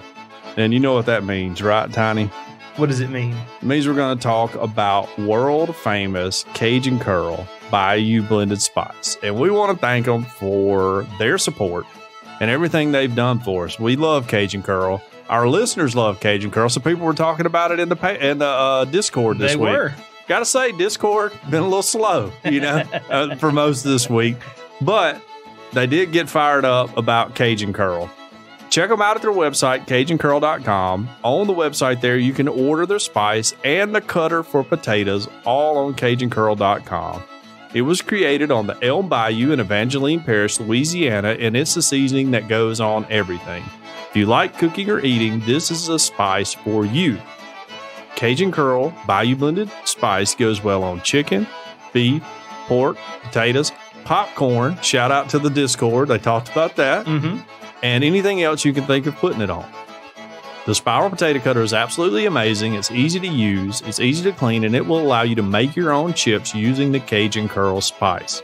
And you know what that means, right, Tiny? What does it mean? It means we're going to talk about world famous Cajun Curl by Bayou Blended Spice. And we want to thank them for their support and everything they've done for us. We love Cajun Curl. Our listeners love Cajun Curl. So people were talking about it in the pa- in the uh, Discord this they week. were. Gotta say, Discord been a little slow, you know, uh, for most of this week. But they did get fired up about Cajun Curl. Check them out at their website, CajunCurl.com. On the website there, you can order their spice and the cutter for potatoes, all on CajunCurl.com. It was created on the Elm Bayou in Evangeline Parish, Louisiana, and it's the seasoning that goes on everything. If you like cooking or eating, this is a spice for you. Cajun Curl Bayou Blended Spice goes well on chicken, beef, pork, potatoes, popcorn. Shout out to the Discord. They talked about that. Mm-hmm. And anything else you can think of putting it on. The spiral potato cutter is absolutely amazing. It's easy to use, it's easy to clean, and it will allow you to make your own chips using the Cajun Curl spice.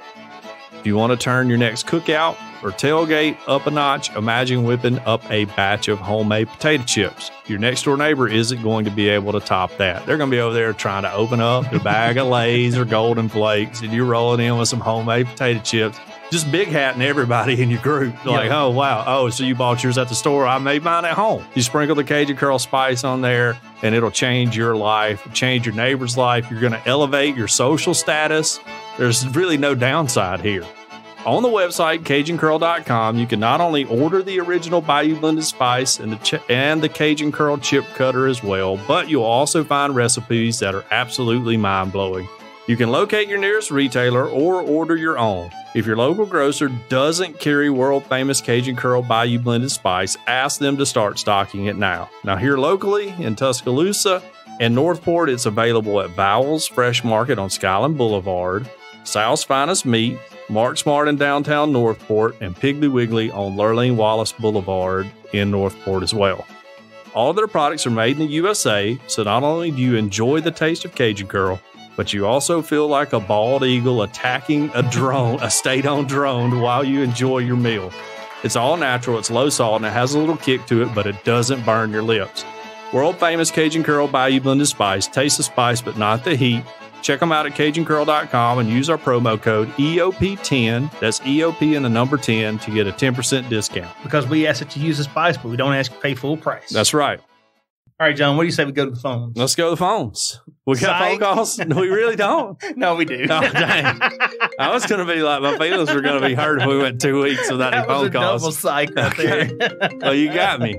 If you want to turn your next cookout or tailgate up a notch, imagine whipping up a batch of homemade potato chips. Your next door neighbor isn't going to be able to top that. They're going to be over there trying to open up their bag of Lay's or Golden Flakes, and you're rolling in with some homemade potato chips. Just big hatting everybody in your group. Like, Yeah. oh, wow. Oh, so you bought yours at the store. I made mine at home. You sprinkle the Cajun Curl spice on there, and it'll change your life, change your neighbor's life. You're going to elevate your social status. There's really no downside here. On the website, CajunCurl.com, you can not only order the original Bayou Blended Spice and the, ch- and the Cajun Curl chip cutter as well, but you'll also find recipes that are absolutely mind blowing. You can locate your nearest retailer or order your own. If your local grocer doesn't carry world famous Cajun Curl Bayou Blended Spice, ask them to start stocking it now. Now, here locally in Tuscaloosa and Northport, it's available at Bowles Fresh Market on Skyland Boulevard, South's Finest Meat, Mark Smart in downtown Northport, and Piggly Wiggly on Lurleen Wallace Boulevard in Northport as well. All their products are made in the USA, so not only do you enjoy the taste of Cajun Curl, but you also feel like a bald eagle attacking a drone, a state owned drone, while you enjoy your meal. It's all natural, it's low salt, and it has a little kick to it, but it doesn't burn your lips. World famous Cajun Curl Bayou Blended Spice. Taste the spice, but not the heat. Check them out at CajunCurl.com and use our promo code EOP10. That's EOP and the number 10 to get a 10% discount. Because we ask that you use the spice, but we don't ask you to pay full price. That's right. All right, John. What do you say we go to the phones? Let's go to the phones. We got Psych. phone calls? No, we really don't. no, we do. Oh, dang. I was going to be like, my feelings were going to be hurt if we went two weeks without that any was phone a double calls. psych right there. Well, you got me.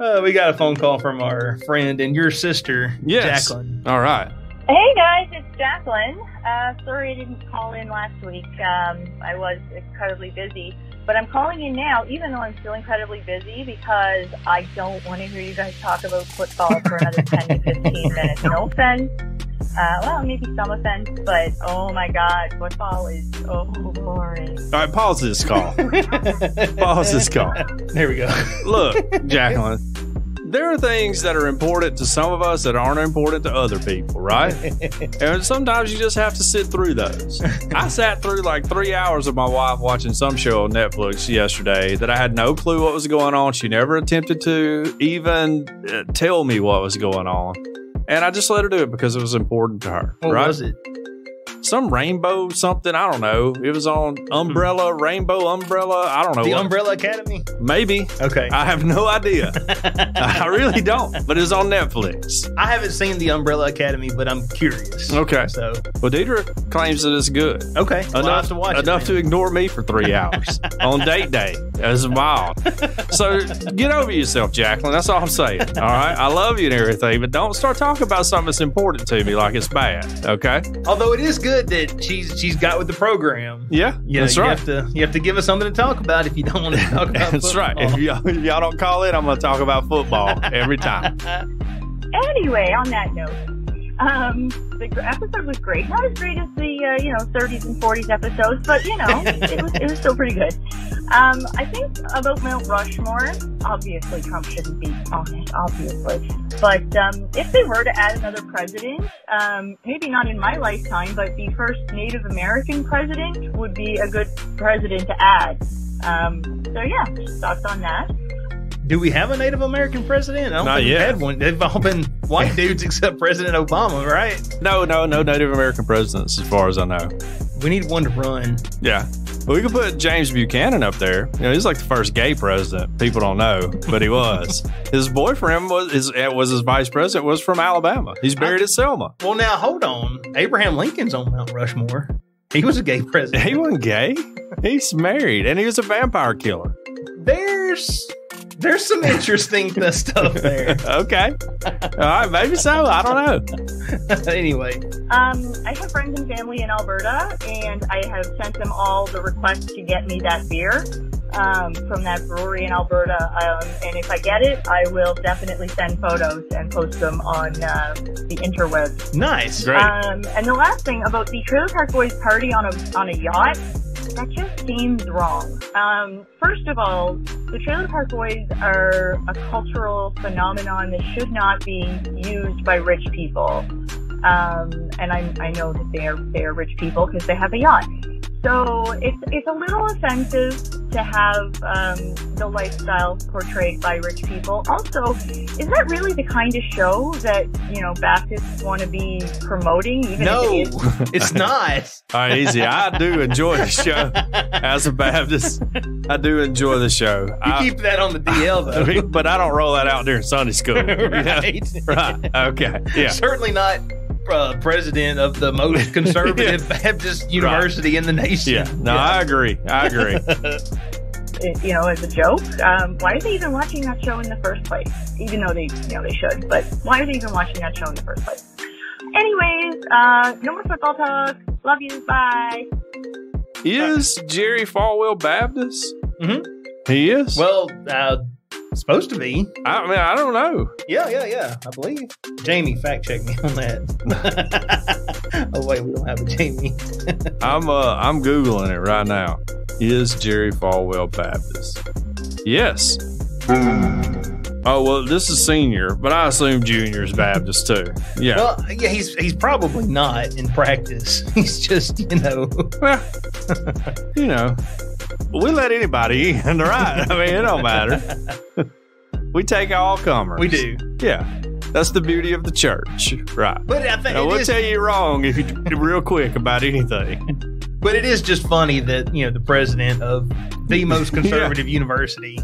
Uh, we got a phone call from our friend and your sister, Yes. Jacqueline. All right. Hey guys, it's Jacqueline. Uh, sorry I didn't call in last week. Um, I was incredibly busy. But I'm calling in now, even though I'm still incredibly busy, because I don't want to hear you guys talk about football for another 10 to 15 minutes. No offense. Uh, well, maybe some offense, but oh my god, football is so boring. All right, pause this call. Pause this call. There we go. Look, Jacqueline, there are things that are important to some of us that aren't important to other people, right? and sometimes you just have to sit through those. I sat through like three hours of my wife watching some show on Netflix yesterday that I had no clue what was going on. She never attempted to even uh, tell me what was going on. And I just let her do it because it was important to her. What right? was it? Some rainbow something. I don't know. It was on Umbrella, hmm. Rainbow Umbrella. I don't know. The what- Umbrella Academy? Maybe. Okay. I have no idea. I really don't, but it's on Netflix. I haven't seen the Umbrella Academy, but I'm curious. Okay. So, Well, Deidre claims that it's good. okay. Enough, have to watch enough it. to ignore me for three hours on date day. That's wild. So get over yourself, Jacqueline. That's all I'm saying. All right. I love you and everything, but don't start talking about something that's important to me like it's bad. Okay. Although it is good good that she's she's got with the program. Yeah, You know, that's you right. have to you have to give us something to talk about if you don't want to talk about. That's right. If y'all, if y'all don't call in, I'm going to talk about football every time. Anyway, on that note, um, the episode was great. Not as great as the uh, you know 30s and 40s episodes, but you know it was it was still pretty good. Um, I think about Mount Rushmore. Obviously, Trump shouldn't be on it. Obviously, but um, if they were to add another president, um, maybe not in my lifetime, but the first Native American president would be a good president to add. Um, so yeah, thoughts on that. Do we have a Native American president? I don't Not think yet. we've had one. They've all been white dudes except President Obama, right? No, no, no Native American presidents, as far as I know. We need one to run. Yeah. But we could put James Buchanan up there. You know, he's like the first gay president. People don't know, but he was. his boyfriend was his eh, was his vice president was from Alabama. He's buried at Selma. Well, now hold on. Abraham Lincoln's on Mount Rushmore. He was a gay president. He wasn't gay. He's married, and he was a vampire killer. There's there's some interesting stuff there. Okay. All right, maybe so. I don't know. anyway, Um, I have friends and family in Alberta, and I have sent them all the request to get me that beer um, from that brewery in Alberta. Um, and if I get it, I will definitely send photos and post them on uh, the interwebs. nice. Great. Um, and the last thing about the Trailer Park Boys party on a on a yacht, that just seems wrong. Um, first of all, the Trailer Park Boys are a cultural phenomenon that should not be used by rich people. Um, and I, I know that they are they are rich people because they have a yacht. So it's it's a little offensive to have um, the lifestyle portrayed by rich people. Also, is that really the kind of show that you know Baptists want to be promoting? Even No, if it is it's not. All right, easy. I do enjoy the show as a Baptist. I do enjoy the show. You I- keep that on the DL though. but I don't roll that out during Sunday school. you know? right. Right. Okay. Yeah. Certainly not uh, president of the most conservative Baptist university in the nation. Yeah. No, I agree. I agree. you know, as a joke. Um, why are they even watching that show in the first place? Even though they, you know, they should. But why are they even watching that show in the first place? Anyways, uh, no more football talk. Love you. Bye. Is Jerry Falwell Baptist? Mhm. He is. Well, uh, supposed to be. I mean, I don't know. Yeah, yeah, yeah. I believe. Jamie, fact check me on that. oh wait, we don't have a Jamie. I'm uh I'm googling it right now. Is Jerry Falwell Baptist? Yes. Oh well, this is senior, but I assume junior is Baptist too. Yeah. Well, yeah, he's he's probably not in practice. He's just you know. Well, you know, we let anybody in, right? I mean, it don't matter. we take all comers. We do, Yeah. That's the beauty of the church, right? but I think will is, tell you wrong if you real quick about anything. but it is just funny that you know the president of the most conservative university,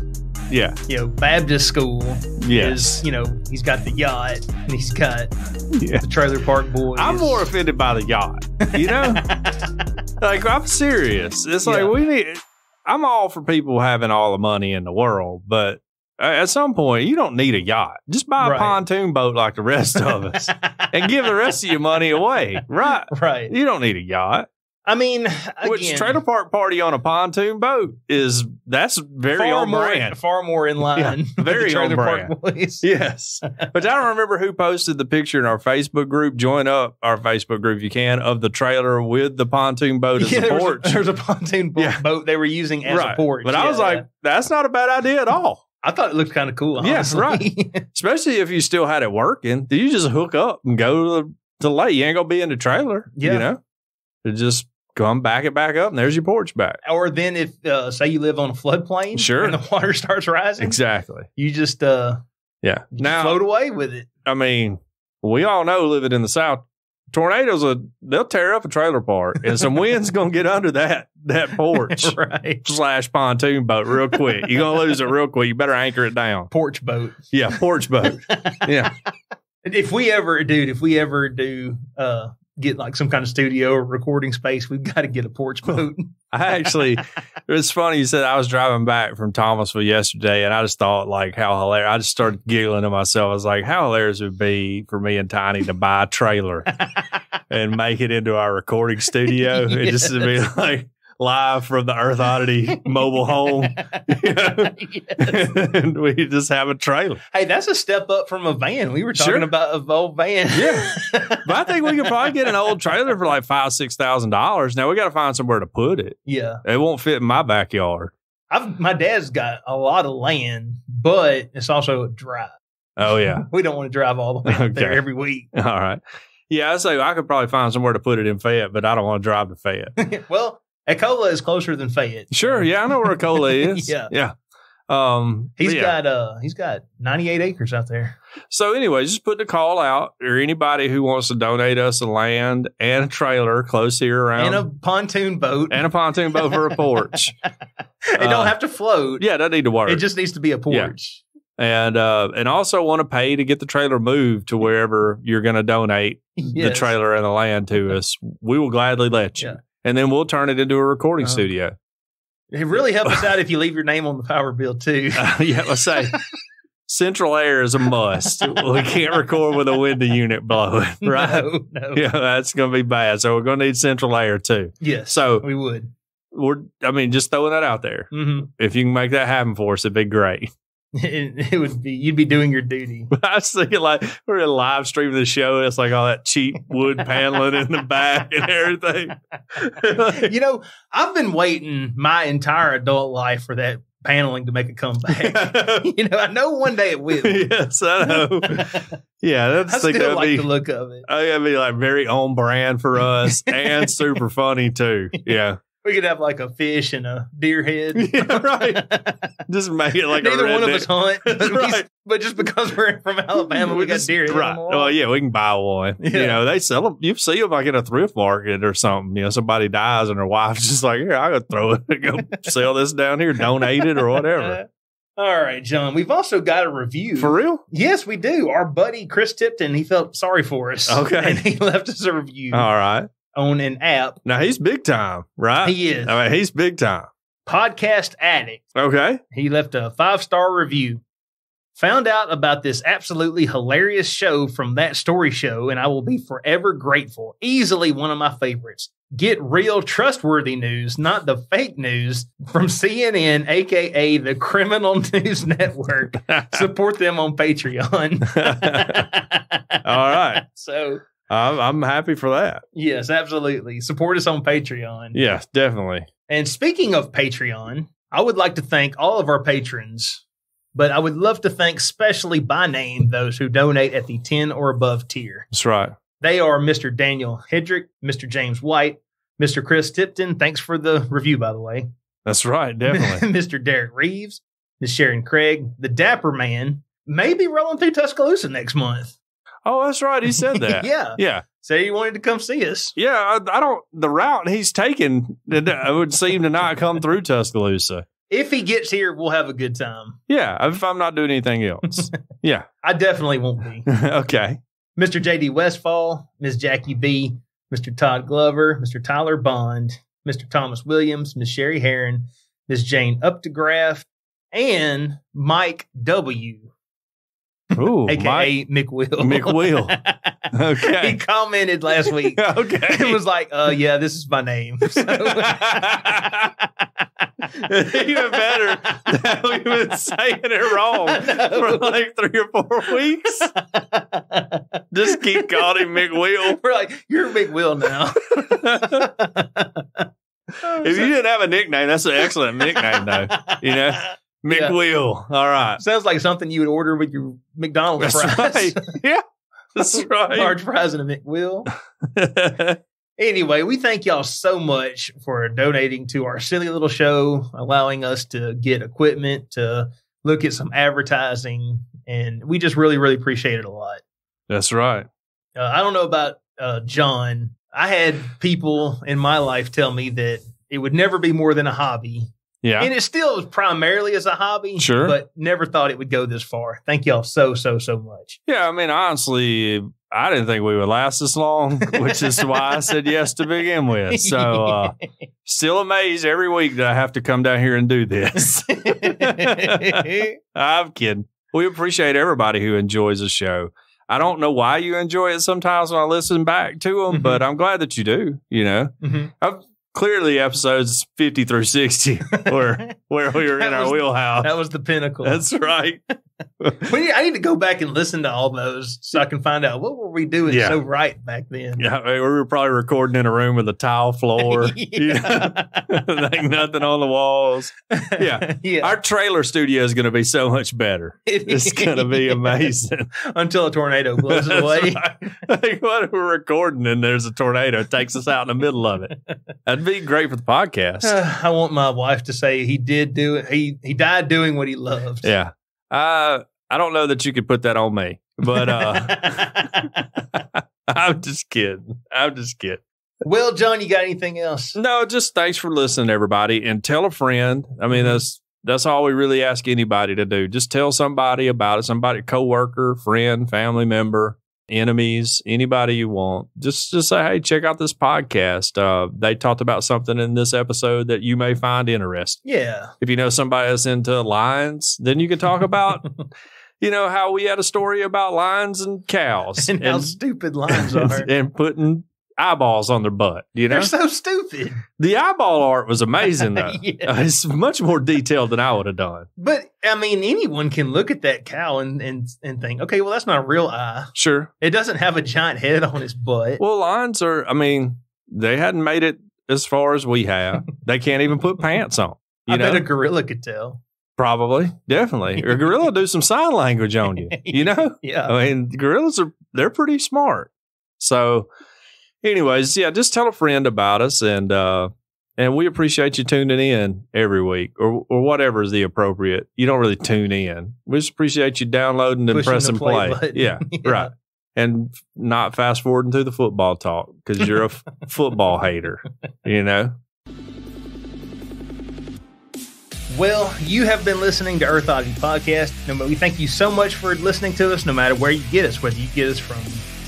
Yeah. you know, Baptist school, Yes. is you know he's got the yacht and he's got Yeah. the trailer park boys. I'm more offended by the yacht. You know, like I'm serious. It's like Yeah. we need. I'm all for people having all the money in the world, but uh, at some point you don't need a yacht. Just buy a Right. pontoon boat like the rest of us, and give the rest of your money away. Right? right. You don't need a yacht. I mean, Which trailer park party on a pontoon boat is that's very far on more, brand. far more in line. Yeah, very on brand. boys. Yes. But I don't remember who posted the picture in our Facebook group. Join up our Facebook group if you can of the trailer with the pontoon boat as Yeah, a there porch. a, there a pontoon bo- Yeah. boat they were using as a porch. But I was like, that's not a bad idea at all. I thought it looked kind of cool. Yes, right. Especially if you still had it working. Do you just hook up and go to the, to lake? You ain't gonna be in the trailer. Yeah. You know? Just come back it back up and there's your porch back. or then if uh, say you live on a floodplain, Sure. and the water starts rising, Exactly. you just uh, Yeah. you Now float away with it. I mean, we all know living in the South, tornadoes will they'll tear up a trailer park, and some wind's gonna get under that that porch right? slash pontoon boat real quick. You're gonna lose it real quick. You better anchor it down. Porch boat. Yeah, porch boat. Yeah, If we ever, dude, if we ever do uh, get like some kind of studio or recording space, we've got to get a porch boat. I actually, it was funny you said I was driving back from Thomasville yesterday, and I just thought like how hilarious. I just started giggling to myself. I was like, how hilarious it would be for me and Tiny to buy a trailer and make it into our recording studio. It just to be like live from the Earth Oddity mobile home. and we just have a trailer. Hey, that's a step up from a van. We were talking Sure. about a old van. Yeah. But I think we could probably get an old trailer for like five, six thousand dollars. Now we got to find somewhere to put it. yeah. It won't fit in my backyard. I've my dad's got a lot of land, but it's also a drive. Oh yeah. We don't want to drive all the way out there every week. All right. Yeah, I say I could probably find somewhere to put it in Fayette, but I don't want to drive to Fayette. well, Echola is closer than Fayette. Sure, yeah, I know where Cola is. Yeah. yeah. Um, He's yeah. got uh he's got 98 acres out there. So, anyway, just put the call out, or anybody who wants to donate us a land and a trailer close here around, and a pontoon boat. and a pontoon boat for a porch. it don't uh, have to float. Yeah, that need to work. It just needs to be a porch. and uh, and also want to pay to get the trailer moved to wherever you're going to donate the trailer and the land to us. We will gladly let you, Yeah. And then we'll turn it into a recording Uh-huh. studio. It really helps us out if you leave your name on the power bill too. yeah, let's say central air is a must. we can't record with a window unit blowing, right? No, no. Yeah, that's going to be bad. So we're going to need central air too. Yes. So we would. we're, I mean, just throwing that out there. hmm If you can make that happen for us, it'd be great. It, it would be you'd be doing your duty. I was thinking like we're in live streaming the show. It's like all that cheap wood paneling in the back and everything. you know, I've been waiting my entire adult life for that paneling to make a comeback. you know, I know one day it will. yes, I know. Yeah, I that's think still that'd like be. the look of it. Oh, yeah, it'd be like very on brand for us and super funny too. Yeah. We could have like a fish and a deer head. Yeah, right. Just make it like Neither one of us hunt, but, we- Right. but just because we're from Alabama, we got just- deer head. Right. Oh, wall. yeah, we can buy one. You know, they sell them. You see them like in a thrift market or something. You know, somebody dies and their wife's just like, here, I go throw it, go sell this down here, donate it or whatever. All right, John. We've also got a review. For real? yes, we do. Our buddy Chris Tipton, he felt sorry for us. Okay. And he left us a review All right. On an app. Now he's big time, right? He is. I mean, he's big time. Podcast Addict. Okay. He left a five star review. Found out about this absolutely hilarious show from that story show, and I will be forever grateful. Easily one of my favorites. Get real, trustworthy news, not the fake news from CNN, aka the Criminal News Network. Support them on Patreon. All right. So, I'm, I'm happy for that. yes, absolutely. Support us on Patreon. Yes, definitely. And speaking of Patreon, I would like to thank all of our patrons, but I would love to thank specially by name those who donate at the 10 or above tier. That's right. They are Mr. Daniel Hedrick, Mr. James White, Mr. Chris Tipton. Thanks for the review, by the way. That's right. Definitely. Mr. Derek Reeves, Ms. Sharon Craig, the Dapper Man, maybe rolling through Tuscaloosa next month. Oh, that's right. He said that. yeah. Yeah. Say he wanted to come see us. Yeah. I, I don't, the route he's taken it it would seem to not come through Tuscaloosa. If he gets here, we'll have a good time. Yeah. If I'm not doing anything else. yeah. I definitely won't be. okay. Mr. JD Westfall, Ms. Jackie B, Mr. Todd Glover, Mr. Tyler Bond, Mr. Thomas Williams, Ms. Sherry Heron, Ms. Jane Updegraff, and Mike W, Ooh. aka Mike. McWill. Okay. he commented last week. okay. It was like, uh, yeah, this is my name. So- Even better that we've been saying it wrong for like three or four weeks. Just keep calling him McWill. We're like, you're McWill now. If you didn't have a nickname, that's an excellent nickname, though. You know, McWill. All right. Sounds like something you would order with your McDonald's That's fries. right. Yeah. That's right. Large fries and a McWill. Anyway, we thank y'all so much for donating to our silly little show, allowing us to get equipment, to look at some advertising, and we just really, really appreciate it a lot. That's right. Uh, I don't know about uh, John. I had people in my life tell me that it would never be more than a hobby. Yeah. And it still is primarily as a hobby. Sure. But never thought it would go this far. Thank y'all so, so, so much. Yeah. I mean, honestly, I didn't think we would last this long, which is why I said yes to begin with. So, uh, still amazed every week that I have to come down here and do this. I'm kidding. We appreciate everybody who enjoys the show. I don't know why you enjoy it sometimes when I listen back to them, Mhm. but I'm glad that you do. You know, Mhm. I've, clearly episodes 50 through 60 where where we were in our was- wheelhouse. That was the pinnacle. That's right. Need- I need to go back and listen to all those so I can find out what were we doing Yeah. so right back then. Yeah, we were probably recording in a room with a tile floor. like nothing on the walls. Yeah. yeah. Our trailer studio is going to be so much better. It's going to be amazing. until a tornado blows it away. right. Like, what if we're recording and there's a tornado takes us out in the middle of it? That'd be great for the podcast. I want my wife to say he did do it. He he died doing what he loved. Yeah. Uh, I don't know that you could put that on me, but uh, I'm just kidding. I'm just kidding. well, John, you got anything else? No, just thanks for listening, everybody, and tell a friend. I mean, Mhm. that's that's all we really ask anybody to do. Just tell somebody about it. Somebody, coworker, friend, family member, enemies, anybody you want. Just just say, hey, check out this podcast. Uh, they talked about something in this episode that you may find interesting. Yeah. If you know somebody that's into lions, then you can talk about. You know how we had a story about lions and cows and how stupid lines are. and putting eyeballs on their butt. You know, They're so stupid. the eyeball art was amazing though. Yeah. Uh, it's much more detailed than I would have done. But I mean, anyone can look at that cow and, and and think, okay, well, that's not a real eye. Sure. It doesn't have a giant head on his butt. Well, lions are. I mean, they hadn't made it as far as we have. they can't even put pants on. You I know, bet a gorilla could tell. probably, definitely. Or a gorilla do some sign language on you. You know, Yeah. I mean, gorillas are they're pretty smart. So, anyways, yeah, just tell a friend about us, and uh, and we appreciate you tuning in every week, or or whatever is the appropriate. You don't really tune in. We just appreciate you downloading and Pushing pressing play play. Yeah, Yeah. right. And not fast forwarding through the football talk because you're a f- football hater. You know. Well, you have been listening to Earth Oddity Podcast. We thank you so much for listening to us, no matter where you get us, whether you get us from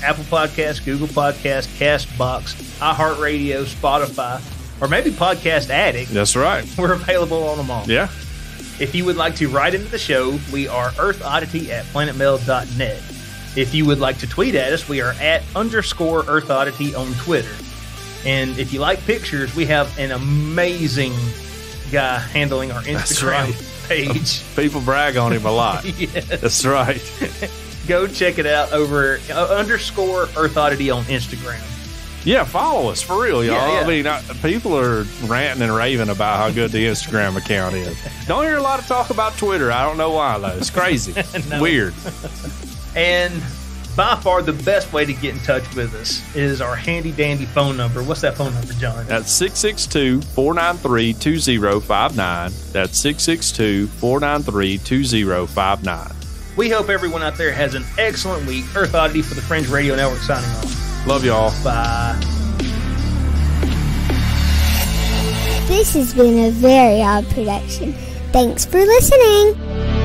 Apple Podcasts, Google Podcasts, Castbox, iHeartRadio, Spotify, or maybe Podcast Addict. That's right. We're available on them all. Yeah. If you would like to write into the show, we are earthoddity at planetmail.net. If you would like to tweet at us, we are at underscore earthoddity on Twitter. And if you like pictures, we have an amazing guy handling our Instagram right. page. People brag on him a lot. yes. That's right. Go check it out over uh, underscore earthoddity on Instagram. Yeah, follow us for real, y'all. Yeah, yeah. I mean, I, people are ranting and raving about how good the Instagram account is. Don't hear a lot of talk about Twitter. I don't know why though. It's crazy, No. weird. And by far the best way to get in touch with us is our handy dandy phone number. What's that phone number, John? That's 662-493-2059. That's 662-493-2059. We hope everyone out there has an excellent week. Earth Oddity for the Fringe Radio Network signing off. Love y'all. Bye. This has been a very odd production. Thanks for listening.